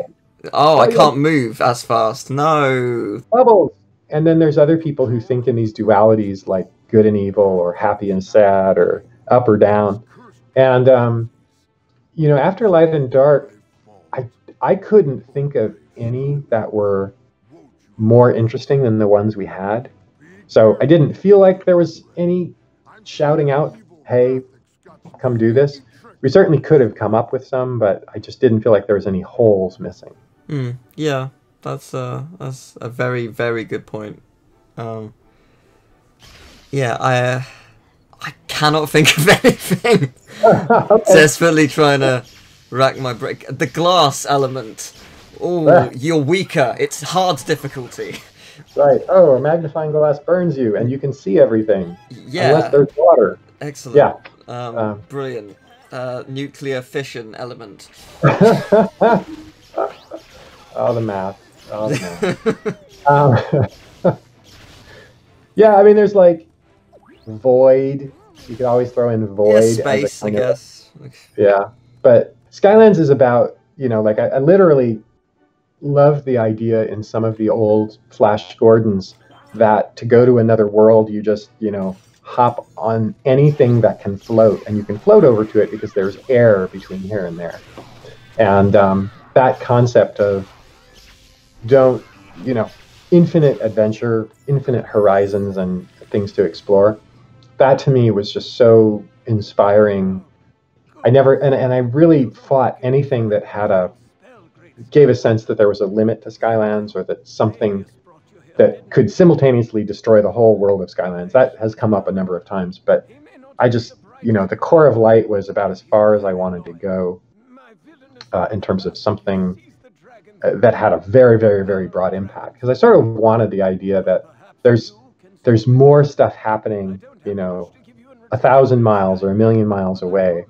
Oh, I can't move as fast. No. bubbles. And then there's other people who think in these dualities like good and evil or happy and sad or up or down. And um, you know, after light and dark, I I couldn't think of any that were more interesting than the ones we had. So I didn't feel like there was any shouting out, "Hey, come do this." We certainly could have come up with some, but I just didn't feel like there was any holes missing. Hmm. Yeah, that's uh, that's a very very good point. Um. Yeah, I uh, I cannot think of anything. okay. Desperately trying to rack my brain. The glass element. Oh, you're weaker. It's hard difficulty. Right. Oh, a magnifying glass burns you, and you can see everything Yeah. unless there's water. Excellent. Yeah. Um, Um, brilliant. Uh, nuclear fission element. oh, the math. Oh, the math. um, yeah, I mean, there's like void. You could always throw in void. yeah, space, I of- guess. Yeah, but Skylands is about you know like I, I literally love the idea in some of the old Flash Gordons that to go to another world you just you know hop on anything that can float and you can float over to it because there's air between here and there, and um, that concept of don't you know infinite adventure, infinite horizons and things to explore. That to me was just so inspiring I never and, and I really fought anything that had a gave a sense that there was a limit to Skylands or that something that could simultaneously destroy the whole world of Skylands. That has come up a number of times, but I just you know the core of light was about as far as I wanted to go uh, in terms of something uh, that had a very very very broad impact because I sort of wanted the idea that there's there's more stuff happening you know a thousand miles or a million miles away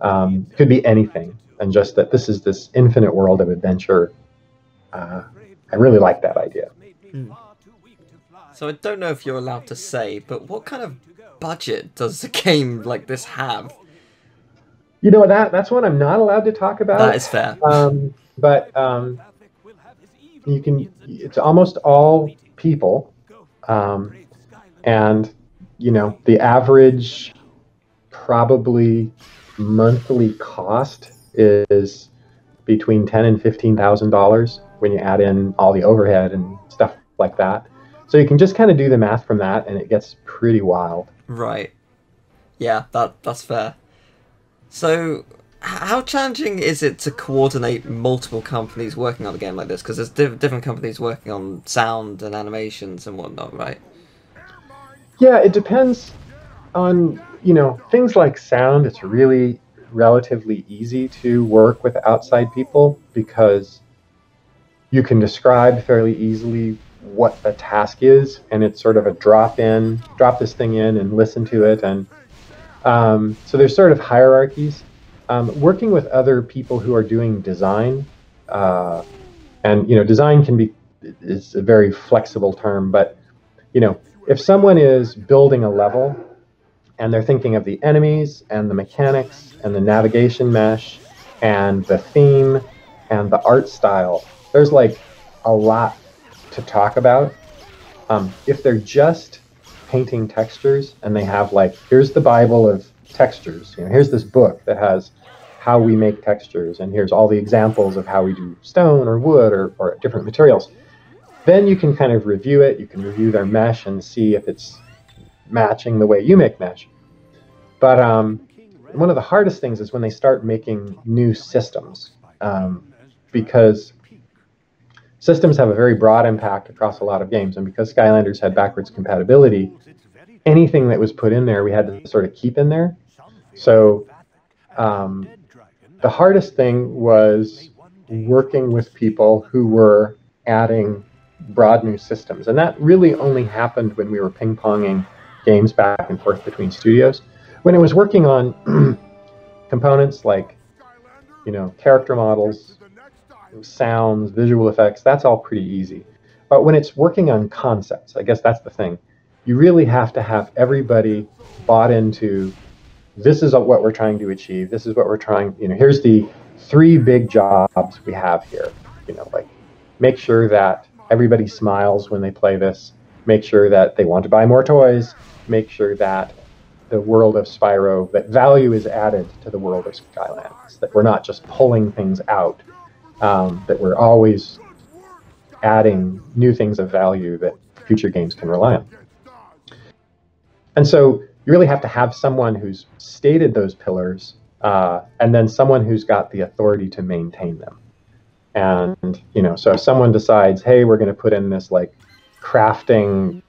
um, could be anything and just that this is this infinite world of adventure uh, I really like that idea. Mm. So I don't know if you're allowed to say, but what kind of budget does a game like this have? You know that that's one I'm not allowed to talk about. That is fair. Um, but um, you can. It's almost all people, um, and you know the average probably monthly cost is between ten and fifteen thousand dollars when you add in all the overhead and stuff like that. So you can just kind of do the math from that, and it gets pretty wild. Right. Yeah, that that's fair. So, how challenging is it to coordinate multiple companies working on a game like this? Because there's diff- different companies working on sound and animations and whatnot, right? Yeah, it depends on you know things like sound. It's really relatively easy to work with outside people because you can describe fairly easily what the task is, and it's sort of a drop in, drop this thing in and listen to it. And um, so there's sort of hierarchies. Um, working with other people who are doing design, uh, and you know, design can be is a very flexible term, but you know, if someone is building a level and they're thinking of the enemies and the mechanics and the navigation mesh and the theme and the art style, there's like a lot to talk about. Um, if they're just painting textures and they have like, here's the Bible of textures, you know, here's this book that has how we make textures, and here's all the examples of how we do stone or wood or, or different materials. Then you can kind of review it. You can review their mesh and see if it's matching the way you make mesh. But um, one of the hardest things is when they start making new systems, um, because systems have a very broad impact across a lot of games. And because Skylanders had backwards compatibility, anything that was put in there, we had to sort of keep in there. So um, the hardest thing was working with people who were adding broad new systems. And that really only happened when we were ping ponging games back and forth between studios. When it was working on components like, you know, character models, sounds, visual effects, that's all pretty easy. But when it's working on concepts, I guess that's the thing. You really have to have everybody bought into this is what we're trying to achieve. This is what we're trying, you know, here's the three big jobs we have here. You know, like make sure that everybody smiles when they play this, make sure that they want to buy more toys, make sure that the world of Spyro, that value is added to the world of Skylands, that we're not just pulling things out um, that we're always adding new things of value that future games can rely on. And so you really have to have someone who's stated those pillars uh, and then someone who's got the authority to maintain them. And, you know, so if someone decides, hey, we're going to put in this like crafting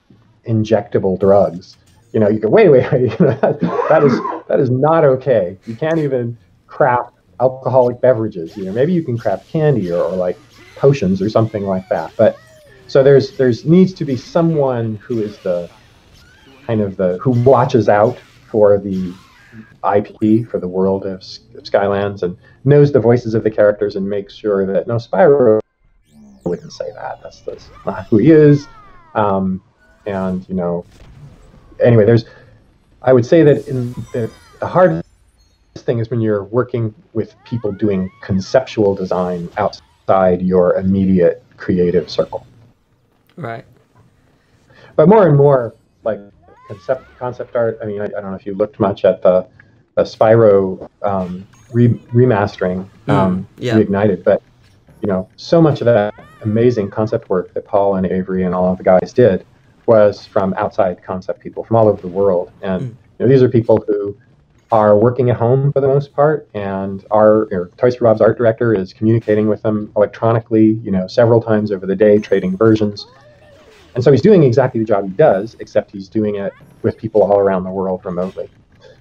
injectable drugs, you know, you go, wait, wait, wait, you know, that, that is that is not okay. You can't even craft alcoholic beverages. You know, maybe you can craft candy or, or like potions or something like that. But so there's there's needs to be someone who is the kind of the who watches out for the IP for the world of, of Skylands and knows the voices of the characters and makes sure that no Spyro wouldn't say that. That's, that's not who he is. Um, and you know, anyway, there's I would say that in the, the hardest thing is when you're working with people doing conceptual design outside your immediate creative circle. Right. But more and more, like concept concept art. I mean, I, I don't know if you looked much at the, the Spyro um, re, remastering, hmm. um, yeah. reignited, but you know, so much of that amazing concept work that Paul and Avery and all of the guys did was from outside concept people from all over the world, and mm. you know, these are people who are working at home for the most part, and our or Toys for Bob's art director is communicating with them electronically, you know, several times over the day, trading versions. And so he's doing exactly the job he does, except he's doing it with people all around the world remotely.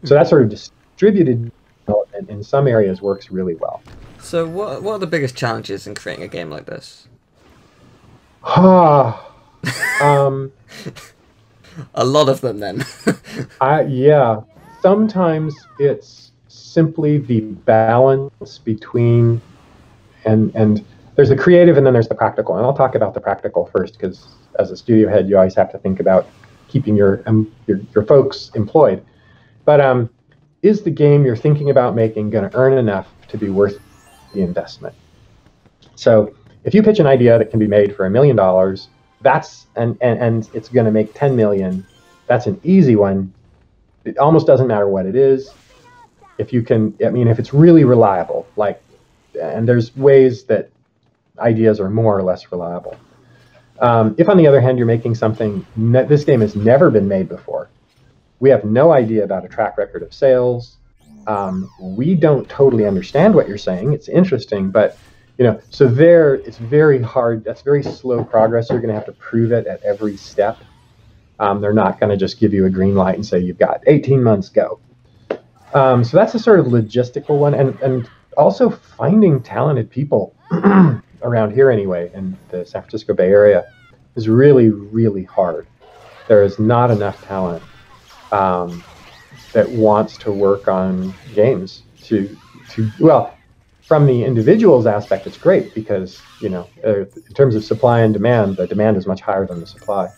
So that sort of distributed development in some areas works really well. So, what what are the biggest challenges in creating a game like this? um, a lot of them, then. I yeah. Sometimes it's simply the balance between and and there's the creative and then there's the practical. And I'll talk about the practical first because as a studio head, you always have to think about keeping your um, your, your folks employed. But um, is the game you're thinking about making going to earn enough to be worth the investment? So if you pitch an idea that can be made for a million dollars, that's and, and and it's going to make 10 million. That's an easy one. It almost doesn't matter what it is. If you can, I mean, if it's really reliable, like, and there's ways that ideas are more or less reliable. Um, if, on the other hand, you're making something, ne- this game has never been made before, we have no idea about a track record of sales. Um, we don't totally understand what you're saying. It's interesting, but you know, so there it's very hard. That's very slow progress. You're going to have to prove it at every step. Um, they're not going to just give you a green light and say you've got 18 months go. Um, so that's a sort of logistical one, and and also finding talented people around here anyway in the San Francisco Bay Area is really really hard. There is not enough talent um, that wants to work on games to to well from the individual's aspect it's great because you know uh, in terms of supply and demand the demand is much higher than the supply.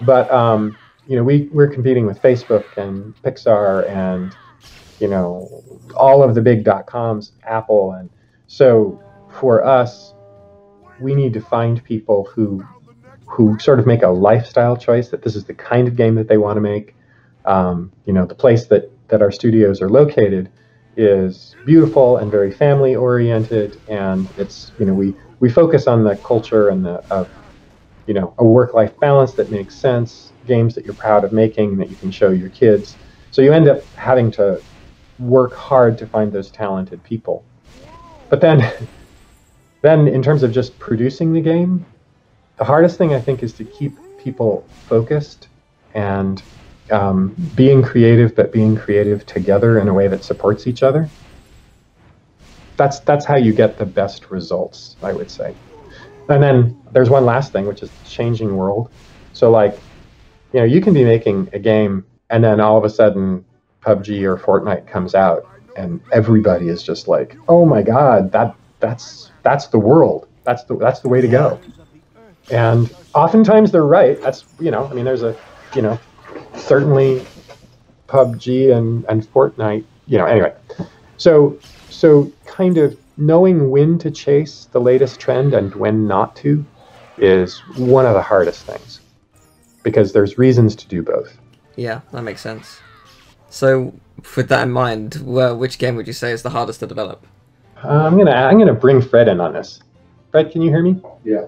But um, you know we we're competing with facebook and pixar and you know all of the big dot coms apple and so for us we need to find people who who sort of make a lifestyle choice that this is the kind of game that they want to make um, you know, the place that, that our studios are located is beautiful and very family oriented, and it's you know we we focus on the culture and the you know a work life balance that makes sense, games that you're proud of making that you can show your kids. So you end up having to work hard to find those talented people. But then then in terms of just producing the game, the hardest thing I think is to keep people focused and um, being creative, but being creative together in a way that supports each other. That's that's how you get the best results, I would say. And then there's one last thing, which is changing world. So like, you know, you can be making a game, and then all of a sudden, PUBG or Fortnite comes out, and everybody is just like, "Oh my God, that that's that's the world. That's the that's the way to go." And oftentimes they're right. That's you know, I mean, there's a you know certainly PUBG and, and Fortnite, you know, anyway. So, so kind of knowing when to chase the latest trend and when not to is one of the hardest things because there's reasons to do both. Yeah, that makes sense. So, with that in mind, well, which game would you say is the hardest to develop? Uh, I'm gonna I'm gonna bring Fred in on this. Fred, can you hear me? Yeah.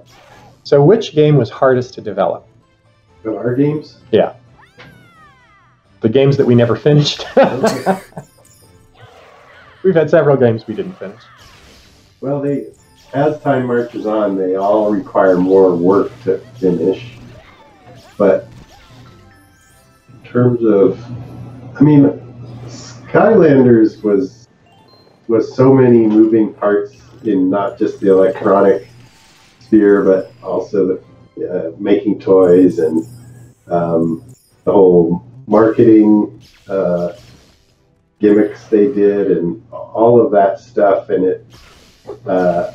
So, which game was hardest to develop? our games? Yeah the games that we never finished. We've had several games we didn't finish. Well, they as time marches on, they all require more work to finish. But in terms of, I mean, Skylanders was was so many moving parts in not just the electronic sphere, but also the, uh, making toys and um, the whole marketing uh, gimmicks they did and all of that stuff, and it uh,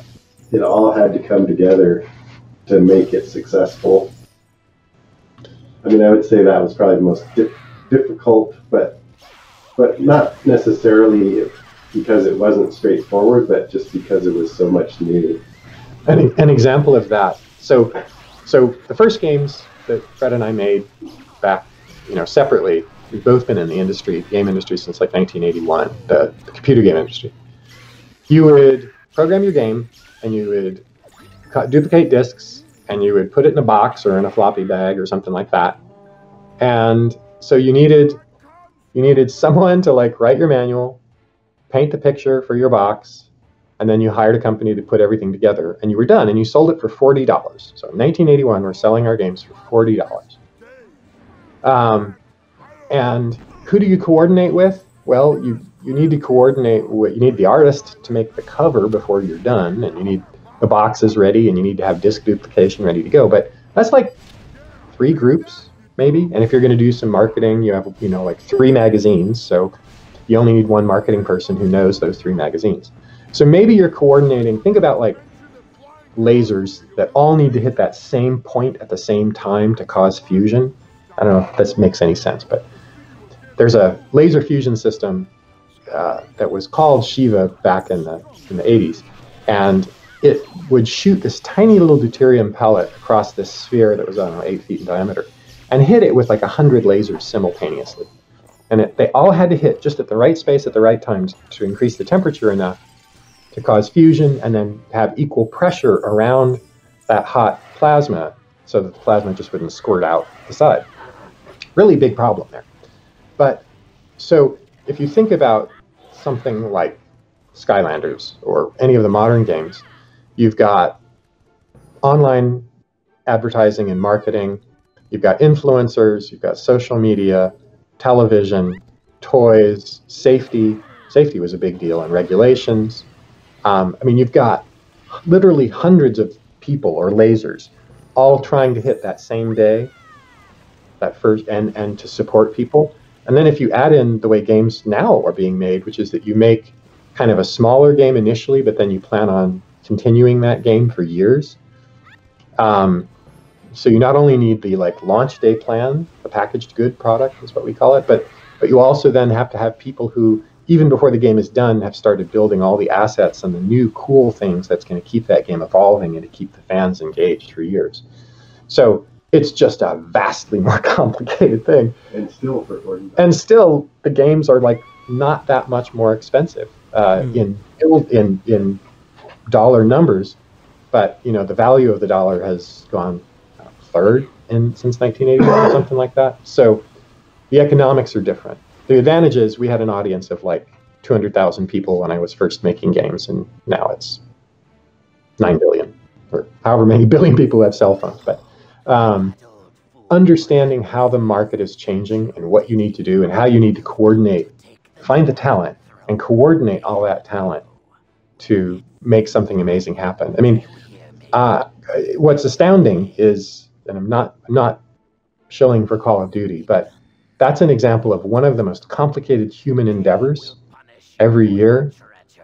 it all had to come together to make it successful. I mean, I would say that was probably the most di- difficult, but but not necessarily because it wasn't straightforward, but just because it was so much new. An, an example of that. So, so the first games that Fred and I made back you know, separately, we've both been in the industry, game industry, since like 1981, the, the computer game industry. You would program your game, and you would duplicate disks, and you would put it in a box or in a floppy bag or something like that. And so you needed You needed someone to like write your manual, paint the picture for your box, and then you hired a company to put everything together, and you were done, and you sold it for forty dollars. So in 1981, we're selling our games for forty dollars. Um, and who do you coordinate with? Well, you you need to coordinate with you need the artist to make the cover before you're done, and you need the boxes ready, and you need to have disc duplication ready to go. But that's like three groups maybe. And if you're going to do some marketing, you have you know like three magazines, so you only need one marketing person who knows those three magazines. So maybe you're coordinating. Think about like lasers that all need to hit that same point at the same time to cause fusion. I don't know if this makes any sense, but there's a laser fusion system uh, that was called Shiva back in the in the 80s, and it would shoot this tiny little deuterium pellet across this sphere that was I don't know eight feet in diameter, and hit it with like hundred lasers simultaneously, and it, they all had to hit just at the right space at the right time to increase the temperature enough to cause fusion and then have equal pressure around that hot plasma so that the plasma just wouldn't squirt out the side. Really big problem there. But so if you think about something like Skylanders or any of the modern games, you've got online advertising and marketing, you've got influencers, you've got social media, television, toys, safety. Safety was a big deal, and regulations. Um, I mean, you've got literally hundreds of people or lasers all trying to hit that same day, that first, and, and to support people. And then if you add in the way games now are being made, which is that you make kind of a smaller game initially, but then you plan on continuing that game for years. Um, so you not only need the like launch day plan, the packaged good product is what we call it, but but you also then have to have people who even before the game is done, have started building all the assets and the new cool things that's going to keep that game evolving and to keep the fans engaged for years. So it's just a vastly more complicated thing. And still for 40 And still, the games are like not that much more expensive uh, mm. in in in dollar numbers, but you know the value of the dollar has gone uh, third in since 1981 or something like that. So the economics are different the advantage is we had an audience of like 200,000 people when I was first making games, and now it's 9 billion, or however many billion people have cell phones. But um, understanding how the market is changing and what you need to do and how you need to coordinate, find the talent and coordinate all that talent to make something amazing happen. I mean, uh, what's astounding is, and I'm not, I'm not shilling for Call of Duty, but that's an example of one of the most complicated human endeavors every year.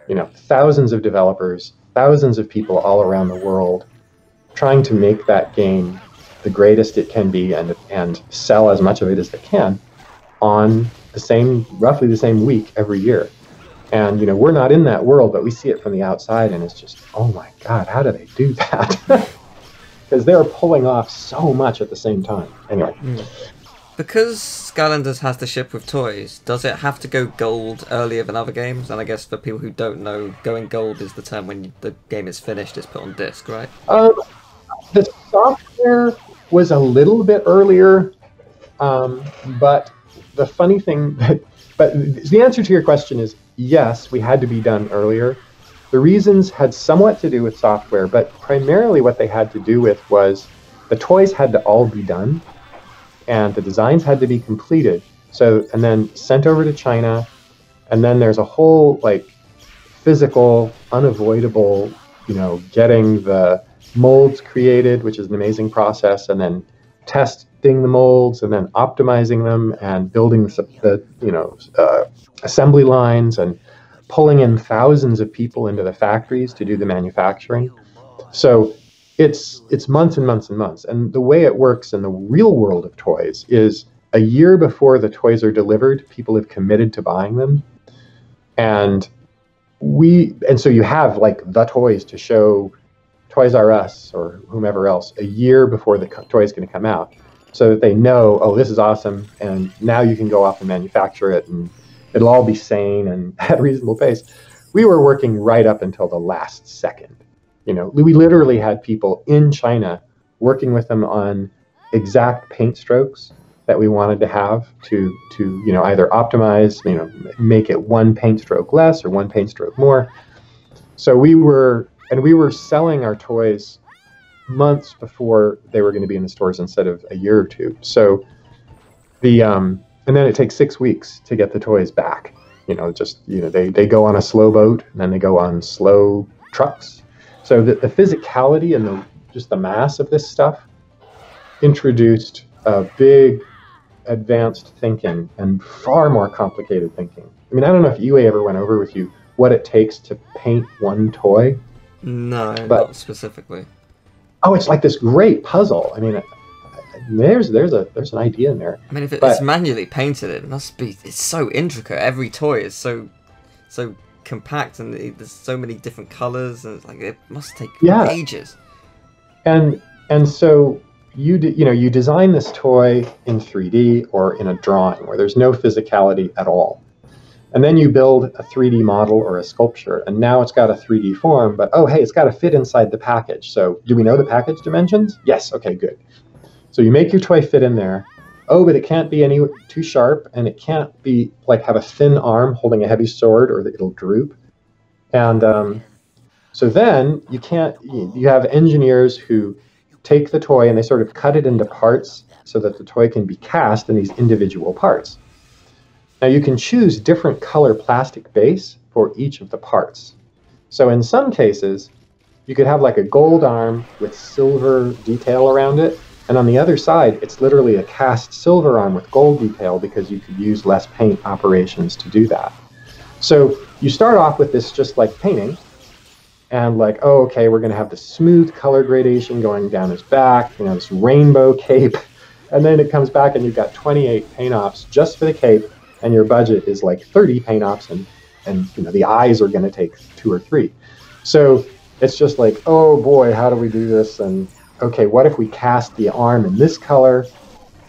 You know, thousands of developers, thousands of people all around the world trying to make that game the greatest it can be and and sell as much of it as they can on the same roughly the same week every year. And you know, we're not in that world, but we see it from the outside and it's just, oh my god, how do they do that? Because they're pulling off so much at the same time. Anyway. Mm. Because Skylanders has to ship with toys, does it have to go gold earlier than other games? And I guess for people who don't know, going gold is the term when the game is finished, it's put on disc, right? Um, the software was a little bit earlier, um, but the funny thing, that, but the answer to your question is yes, we had to be done earlier. The reasons had somewhat to do with software, but primarily what they had to do with was the toys had to all be done and the designs had to be completed. So and then sent over to China, and then there's a whole like physical, unavoidable, you know, getting the molds created, which is an amazing process, and then testing the molds, and then optimizing them, and building the, you know uh, assembly lines, and pulling in thousands of people into the factories to do the manufacturing. So it's it's months and months and months. And the way it works in the real world of toys is a year before the toys are delivered, people have committed to buying them, and we and so you have like the toys to show Toys R Us or whomever else a year before the toy is going to come out, so that they know, oh, this is awesome, and now you can go off and manufacture it, and it'll all be sane and at a reasonable pace. We were working right up until the last second you know, we literally had people in China working with them on exact paint strokes that we wanted to have to to you know either optimize, you know, make it one paint stroke less or one paint stroke more. So we were and we were selling our toys months before they were going to be in the stores instead of a year or two. So the um, and then it takes six weeks to get the toys back. You know, just you know they they go on a slow boat and then they go on slow trucks. So the, the physicality and the just the mass of this stuff introduced a big advanced thinking and far more complicated thinking. I mean, I don't know if I-Wei ever went over with you what it takes to paint one toy. No, But- not specifically. Oh, it's like this great puzzle. I mean, there's there's a there's an idea in there. I mean, if it's But- manually painted, it must be. It's so intricate. Every toy is so, so compact, and there's so many different colors, and it's like it must take Yeah. ages. And and so you de- you know you design this toy in 3D or in a drawing where there's no physicality at all. And then you build a 3D model or a sculpture, and now it's got a 3D form, but oh, hey, it's got to fit inside the package. So, do we know the package dimensions? Yes, okay, good. So, you make your toy fit in there. Oh, but it can't be any too sharp, and it can't be like have a thin arm holding a heavy sword, or that it'll droop. And um, so then you can't. You have engineers who take the toy and they sort of cut it into parts so that the toy can be cast in these individual parts. Now you can choose different color plastic base for each of the parts. So in some cases, you could have like a gold arm with silver detail around it, and on the other side, it's literally a cast silver arm with gold detail because you could use less paint operations to do that. So you start off with this just like painting, and like, oh, okay, we're going to have the smooth color gradation going down his back, you know, this rainbow cape. And then it comes back and you've got 28 paint ops just for the cape, and your budget is like 30 paint ops, and, and you know, the eyes are going to take two or three. So it's just like, oh boy, how do we do this? And okay, what if we cast the arm in this color?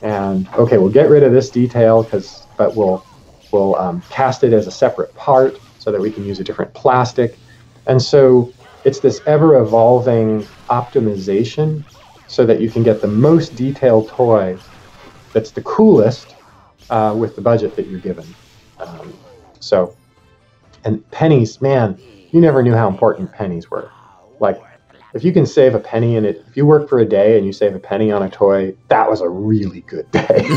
And okay, we'll get rid of this detail, because but we'll we'll um, cast it as a separate part so that we can use a different plastic. And so it's this ever evolving optimization so that you can get the most detailed toy that's the coolest uh, with the budget that you're given. Um, so, and pennies, man, you never knew how important pennies were. Like, if you can save a penny in it, if you work for a day and you save a penny on a toy, that was a really good day.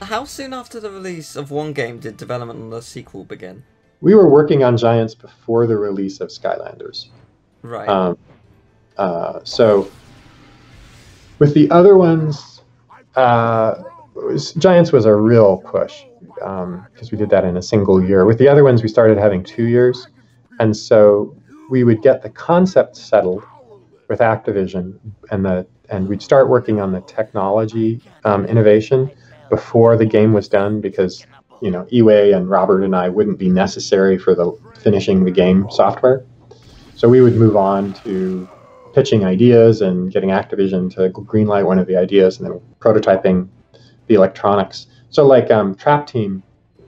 How soon after the release of one game did development on the sequel begin? we were working on Giants before the release of Skylanders. Right. Um, uh, so with the other ones, uh, was, Giants was a real push because we did that in a single year. With the other ones, we started having two years, and so we would get the concept settled with Activision, and the and we'd start working on the technology um, innovation before the game was done because you know I-Wei and Robert and I wouldn't be necessary for the finishing the game software. So we would move on to pitching ideas and getting Activision to greenlight one of the ideas and then prototyping the electronics. So like um, Trap Team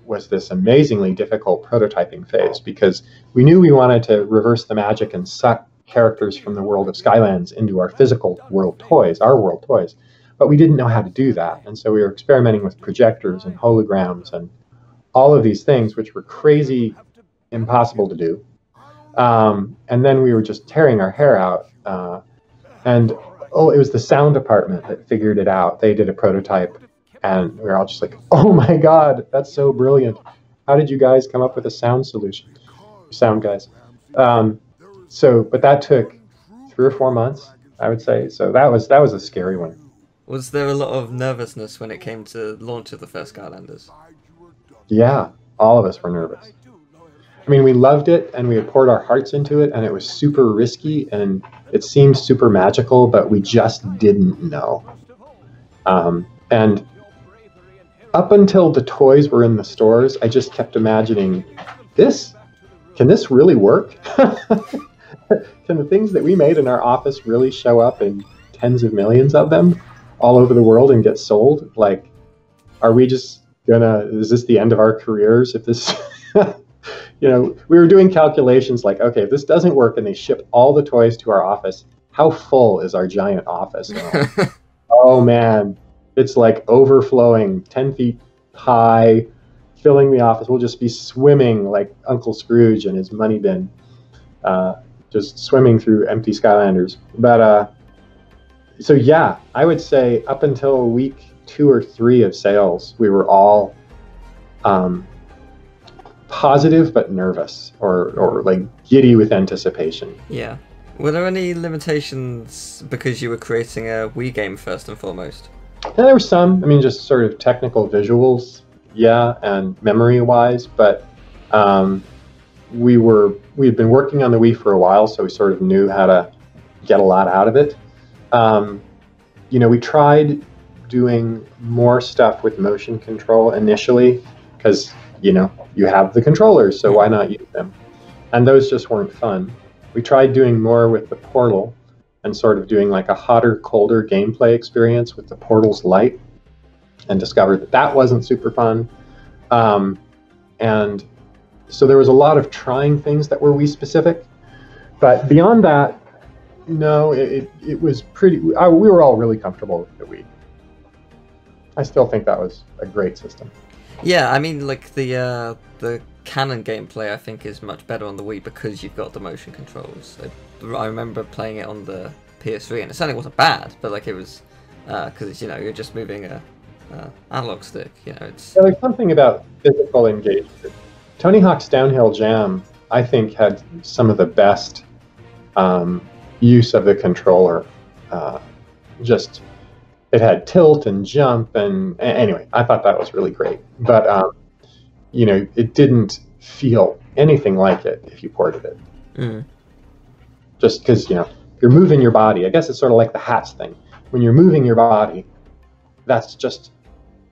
was this amazingly difficult prototyping phase because we knew we wanted to reverse the magic and suck characters from the world of Skylands into our physical world toys, our world toys. But we didn't know how to do that. And so we were experimenting with projectors and holograms and all of these things, which were crazy impossible to do. Um, and then we were just tearing our hair out. Uh, and oh, it was the sound department that figured it out. They did a prototype, and we are all just like, "Oh my god, that's so brilliant! How did you guys come up with a sound solution?" Sound guys. Um, so, but that took three or four months, I would say. So that was that was a scary one. Was there a lot of nervousness when it came to launch of the first Skylanders? Yeah, all of us were nervous. I mean, we loved it and we had poured our hearts into it, and it was super risky and it seemed super magical, but we just didn't know. Um, and up until the toys were in the stores, I just kept imagining this can this really work? can the things that we made in our office really show up in tens of millions of them all over the world and get sold? Like, are we just gonna is this the end of our careers if this you know we were doing calculations like okay if this doesn't work and they ship all the toys to our office how full is our giant office oh man It's like overflowing, ten feet high, filling the office. We'll just be swimming like Uncle Scrooge and his money bin, uh, just swimming through empty Skylanders. But uh, so yeah, I would say up until week two or three of sales, we were all um, positive but nervous or, or like giddy with anticipation. Yeah. Were there any limitations because you were creating a Wii game first and foremost? Yeah, there were some. I mean, just sort of technical visuals, yeah, and memory wise. But um, we were we had been working on the Wii for a while, so we sort of knew how to get a lot out of it. Um, you know, we tried doing more stuff with motion control initially because you know you have the controllers, so why not use them? And those just weren't fun. We tried doing more with the portal and sort of doing like a hotter, colder gameplay experience with the portal's light, and discovered that that wasn't super fun. Um, and so there was a lot of trying things that were Wii specific, but beyond that, no, it, it, was pretty. I, we were all really comfortable with the Wii. I still think that was a great system. Yeah, I mean, like the uh, the canon gameplay, I think is much better on the Wii because you've got the motion controls. I, I remember playing it on the PS3, and it certainly wasn't bad, but like it was because it's you know you're just moving a, a analog stick. You know, it's Yeah, there's something about physical engagement. Tony Hawk's Downhill Jam, I think, had some of the best um, use of the controller. Uh, just it had tilt and jump, and anyway, I thought that was really great. But um, you know, it didn't feel anything like it if you ported it. mm, Just because you know you're moving your body. I guess it's sort of like the hats thing. When you're moving your body, that's just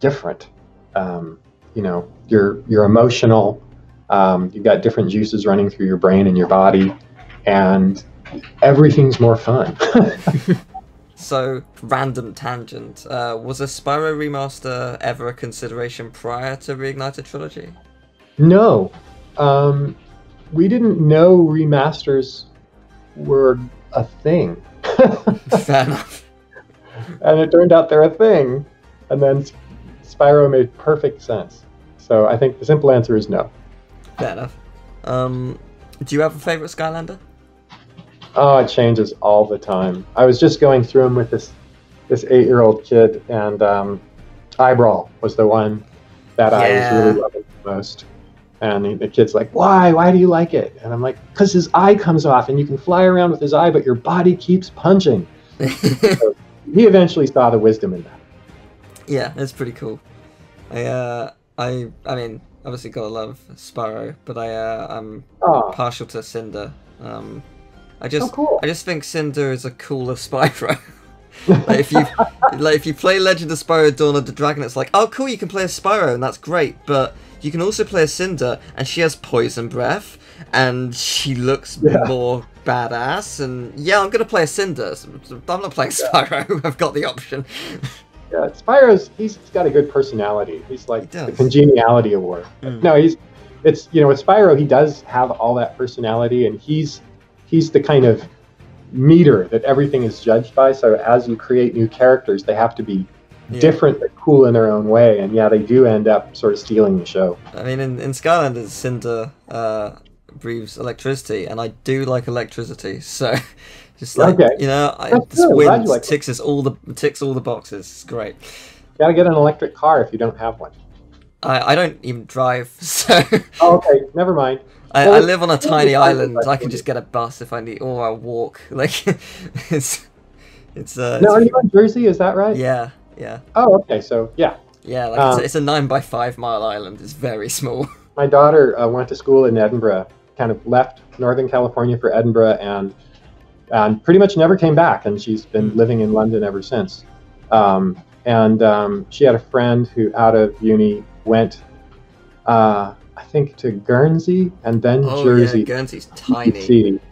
different. Um, you know, you're you're emotional. Um, you've got different juices running through your brain and your body, and everything's more fun. So, random tangent. Uh, was a Spyro remaster ever a consideration prior to Reignited Trilogy? no, um, we didn't know remasters were a thing, Fair enough. and it turned out they're a thing. And then Spyro made perfect sense. So I think the simple answer is no. Fair enough. Um, do you have a favorite Skylander? Oh, it changes all the time. I was just going through them with this this eight year old kid, and um, Eye-Brawl was the one that I was really loving the most. And the- kid's like, "Why? Why do you like it?" And I'm like, "Cause his eye comes off, and you can fly around with his eye, but your body keeps punching." He eventually saw the wisdom in that. yeah, it's pretty cool. I uh, I I mean, obviously gotta love Spyro, but I uh, I'm partial to Cynder. Um, I just Oh, cool. I just think Cynder is a cooler Spyro. like if you like if you play Legend of Spyro Dawn of the Dragon, it's like, oh cool, you can play a Spyro and that's great, but you can also play a Cynder and she has poison breath and she looks Yeah. more badass and yeah, I'm gonna play a Cynder. so- I'm not playing Spyro. I've got the option. yeah, Spyro's he's got a good personality. He's like He the congeniality award. Mm. No, he's it's you know with Spyro he does have all that personality and he's he's the kind of meter that everything is judged by. So as you create new characters, they have to be Yeah. different but cool in their own way. And yeah, they do end up sort of stealing the show. I mean, in, in Skylanders, Cynder uh, breathes electricity, and I do like electricity, so just like Okay. you know, I, That's this good, wind like it. ticks us all the ticks all the boxes. It's great. Got to get an electric car if you don't have one. I, I don't even drive, so Oh, okay, never mind. I, Well, I live on a tiny island. I can just get a bus if I need, or I walk. Like it's it's uh Now, are you in Jersey? Is that right? yeah yeah Oh, okay. So yeah, yeah. Like it's, Um, a, it's a nine by five mile island. It's very small. my daughter uh, went to school in Edinburgh, kind of left Northern California for Edinburgh, and and pretty much never came back. And she's been living in London ever since. Um, and um, she had a friend who, out of uni, went, uh, I think, to Guernsey and then Oh Jersey. yeah, Guernsey's tiny.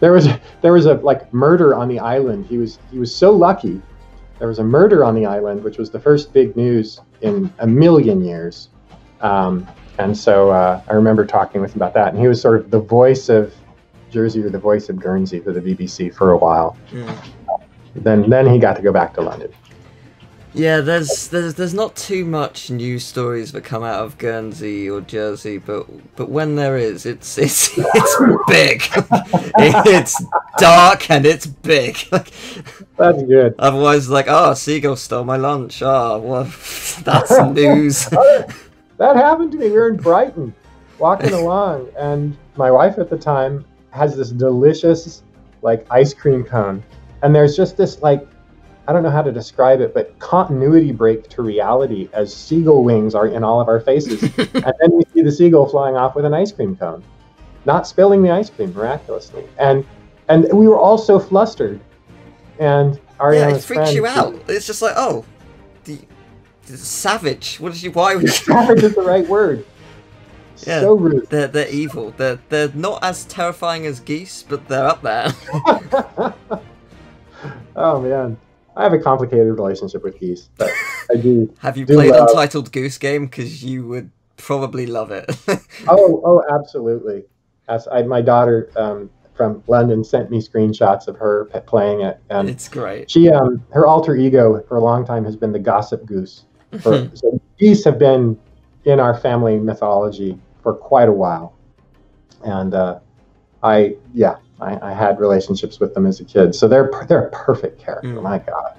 There was there was a like murder on the island. He was he was so lucky. There was a murder on the island, which was the first big news in a million years. Um, and so uh, I remember talking with him about that, and he was sort of the voice of Jersey or the voice of Guernsey for the BBC for a while. Mm. Then then he got to go back to London. Yeah, there's there's there's not too much news stories that come out of Guernsey or Jersey, but but when there is, it's it's it's big. it's dark and it's big. That's good. Otherwise, like, oh, seagull stole my lunch. Oh, well, that's news. that happened to me. We were in Brighton, walking along, and my wife at the time has this delicious like ice cream cone, and there's just this like I don't know how to describe it, but continuity break to reality as seagull wings are in all of our faces. and then we see the seagull flying off with an ice cream cone, not spilling the ice cream miraculously. And and we were all so flustered. And Ariana's yeah, it freaks you out. It's just like, oh, the, the savage. What is you? Why would you? Savage is the right word. Yeah, So rude. They're they're evil. They're they're not as terrifying as geese, but they're up there. oh man, I have a complicated relationship with geese, but I do. Have you Do played love- Untitled Goose Game? Because you would probably love it. Oh, oh, absolutely. As I, my daughter um, from London sent me screenshots of her p- playing it, and it's great. she, um, her alter ego for a long time has been the gossip goose. For, so geese have been in our family mythology for quite a while, and uh, I, yeah, I, I had relationships with them as a kid. So they're they're a perfect character. Mm. My God,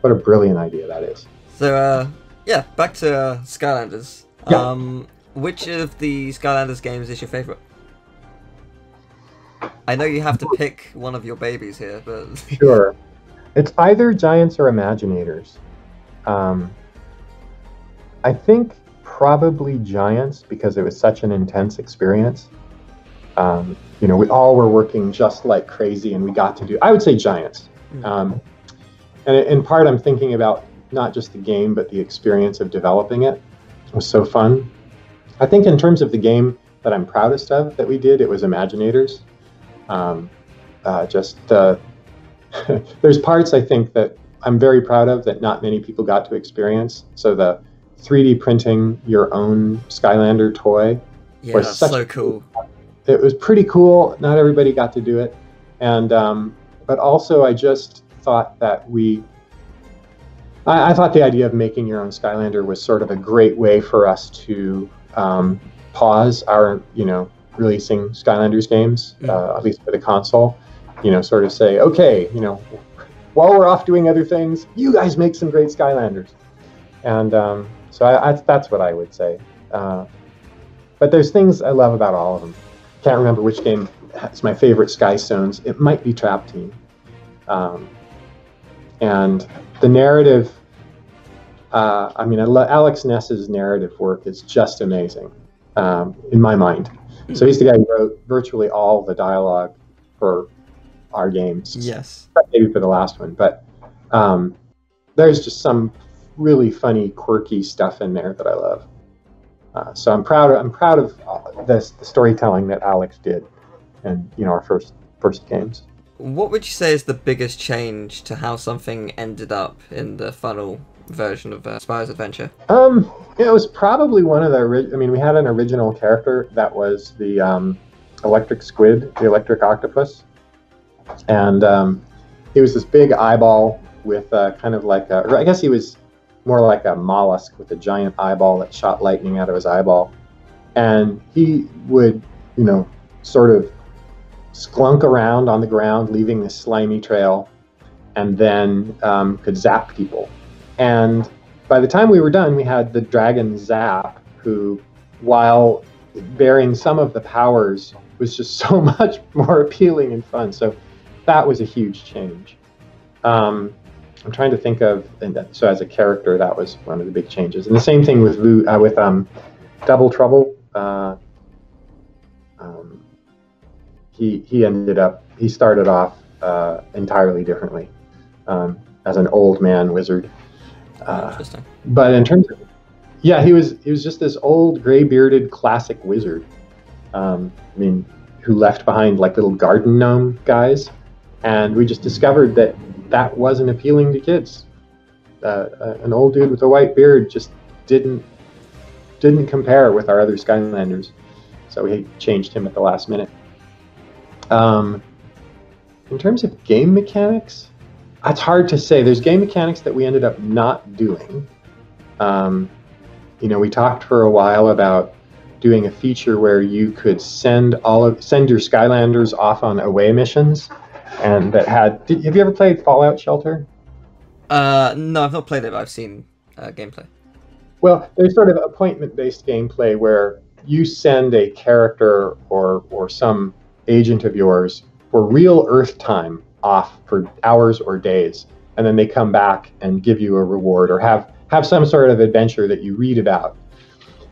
what a brilliant idea that is. So, uh, yeah, back to uh, Skylanders. Yeah. Um, which of the Skylanders games is your favorite? I know you have to pick one of your babies here, but Sure. It's either Giants or Imaginators. Um, I think probably Giants because it was such an intense experience. Um, you know, we all were working just like crazy and we got to do, I would say Giants. Mm. Um, and in part, I'm thinking about not just the game, but the experience of developing it. It was so fun. I think in terms of the game that I'm proudest of that we did, it was Imaginators. Um, uh, just uh, there's parts I think that I'm very proud of that not many people got to experience. So the 3D printing your own Skylander toy, yeah, Was so a- cool. It was pretty cool. Not everybody got to do it, and um, but also I just thought that we. I, I thought the idea of making your own Skylander was sort of a great way for us to um, pause our, you know, releasing Skylanders games, uh, at least for the console. You know, sort of say, okay, you know, while we're off doing other things, you guys make some great Skylanders, and um, so I, I, that's what I would say. Uh, but there's things I love about all of them. Can't remember which game is my favorite Sky Stones. It might be Trap Team. Um, and the narrative, uh, I mean, I lo- Alex Ness's narrative work is just amazing um, in my mind. So he's the guy who wrote virtually all the dialogue for our games Yes. maybe for the last one, but um, there's just some really funny, quirky stuff in there that I love. Uh, so I'm proud. Of, I'm proud of uh, this the storytelling that Alex did, and you know our first first games. What would you say is the biggest change to how something ended up in the final version of uh, Spyro's Adventure? Um, it was probably one of the. ori- I mean, we had an original character that was the um, electric squid, the electric octopus, and um, he was this big eyeball with uh, kind of like a. I guess he was more like a mollusk with a giant eyeball that shot lightning out of his eyeball, and he would, you know, sort of sklunk around on the ground, leaving this slimy trail, and then um, could zap people. And by the time we were done, we had the dragon Zap, who, while bearing some of the powers, was just so much more appealing and fun. So that was a huge change. Um, I'm trying to think of, and that- so as a character, that was one of the big changes. And the same thing with uh, with um, Double Trouble. Uh, um, he he ended up he started off uh, entirely differently um, as an old man wizard. Uh, Interesting. but in terms of yeah he was he was just this old gray bearded classic wizard um, i mean who left behind like little garden gnome guys and we just discovered that that wasn't appealing to kids uh, uh, an old dude with a white beard just didn't didn't compare with our other skylanders so we changed him at the last minute um, in terms of game mechanics it's hard to say. There's game mechanics that we ended up not doing. Um, you know, we talked for a while about doing a feature where you could send all of send your Skylanders off on away missions, and that had. Did, have you ever played Fallout Shelter? Uh, no, I've not played it, but I've seen uh, gameplay. Well, there's sort of appointment-based gameplay where you send a character or or some agent of yours for real Earth time off for hours or days, and then they come back and give you a reward or have have some sort of adventure that you read about.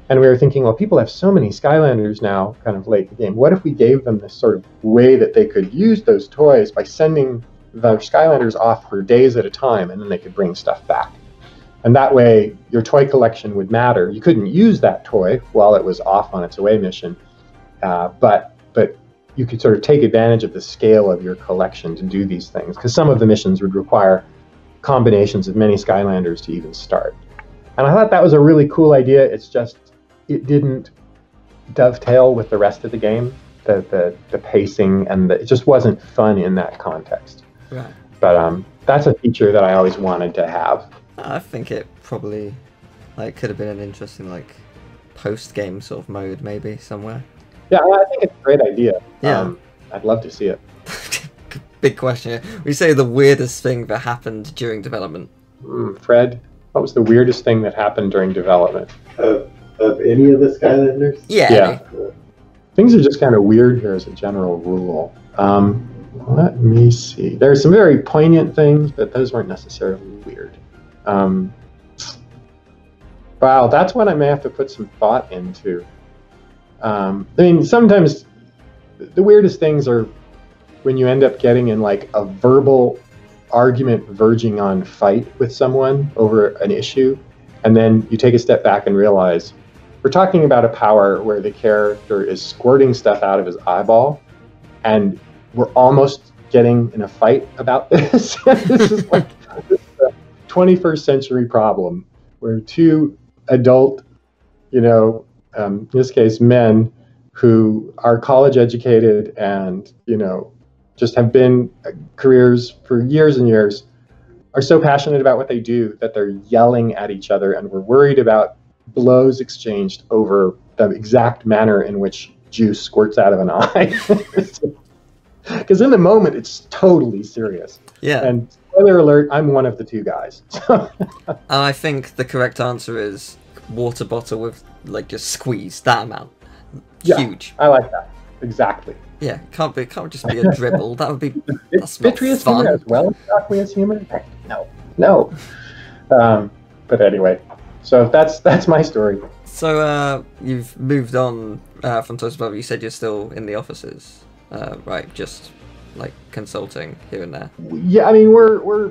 And we were thinking, well, people have so many Skylanders now, kind of late the game. What if we gave them this sort of way that they could use those toys by sending the Skylanders off for days at a time, and then they could bring stuff back? And that way, your toy collection would matter. You couldn't use that toy while it was off on its away mission, uh, but but you could sort of take advantage of the scale of your collection to do these things because some of the missions would require combinations of many Skylanders to even start. And I thought that was a really cool idea. It's just it didn't dovetail with the rest of the game, the the, the pacing, and the, it just wasn't fun in that context. Right. But um, that's a feature that I always wanted to have. I think it probably like could have been an interesting like post game sort of mode maybe somewhere. Yeah, I think it's a great idea. Yeah. Um, I'd love to see it. Big question. here. We say the weirdest thing that happened during development. Mm, Fred, what was the weirdest thing that happened during development? Of, of any of the Skylanders? Yeah. Yeah. Things are just kind of weird here as a general rule. Um, let me see. There are some very poignant things, but those weren't necessarily weird. Um, wow, that's what I may have to put some thought into. Um, I mean, sometimes the weirdest things are when you end up getting in like a verbal argument verging on fight with someone over an issue, and then you take a step back and realize we're talking about a power where the character is squirting stuff out of his eyeball, and we're almost getting in a fight about this. this is like this is a 21st century problem where two adult, you know, um, in this case, men who are college educated and, you know, just have been uh, careers for years and years are so passionate about what they do that they're yelling at each other and we're worried about blows exchanged over the exact manner in which juice squirts out of an eye. Because in the moment, it's totally serious. Yeah. And spoiler alert, I'm one of the two guys. I think the correct answer is water bottle with like just squeeze that amount. Yeah. Huge. I like that. Exactly. Yeah. Can't be. Can't just be a dribble. That would be. That's Vitreous fun. humor as well as aqueous humor? No. No. Um, but anyway, so that's that's my story. So uh, you've moved on uh, from Toys for Bob. You said you're still in the offices, uh, right? Just like consulting here and there. Yeah, I mean we're we're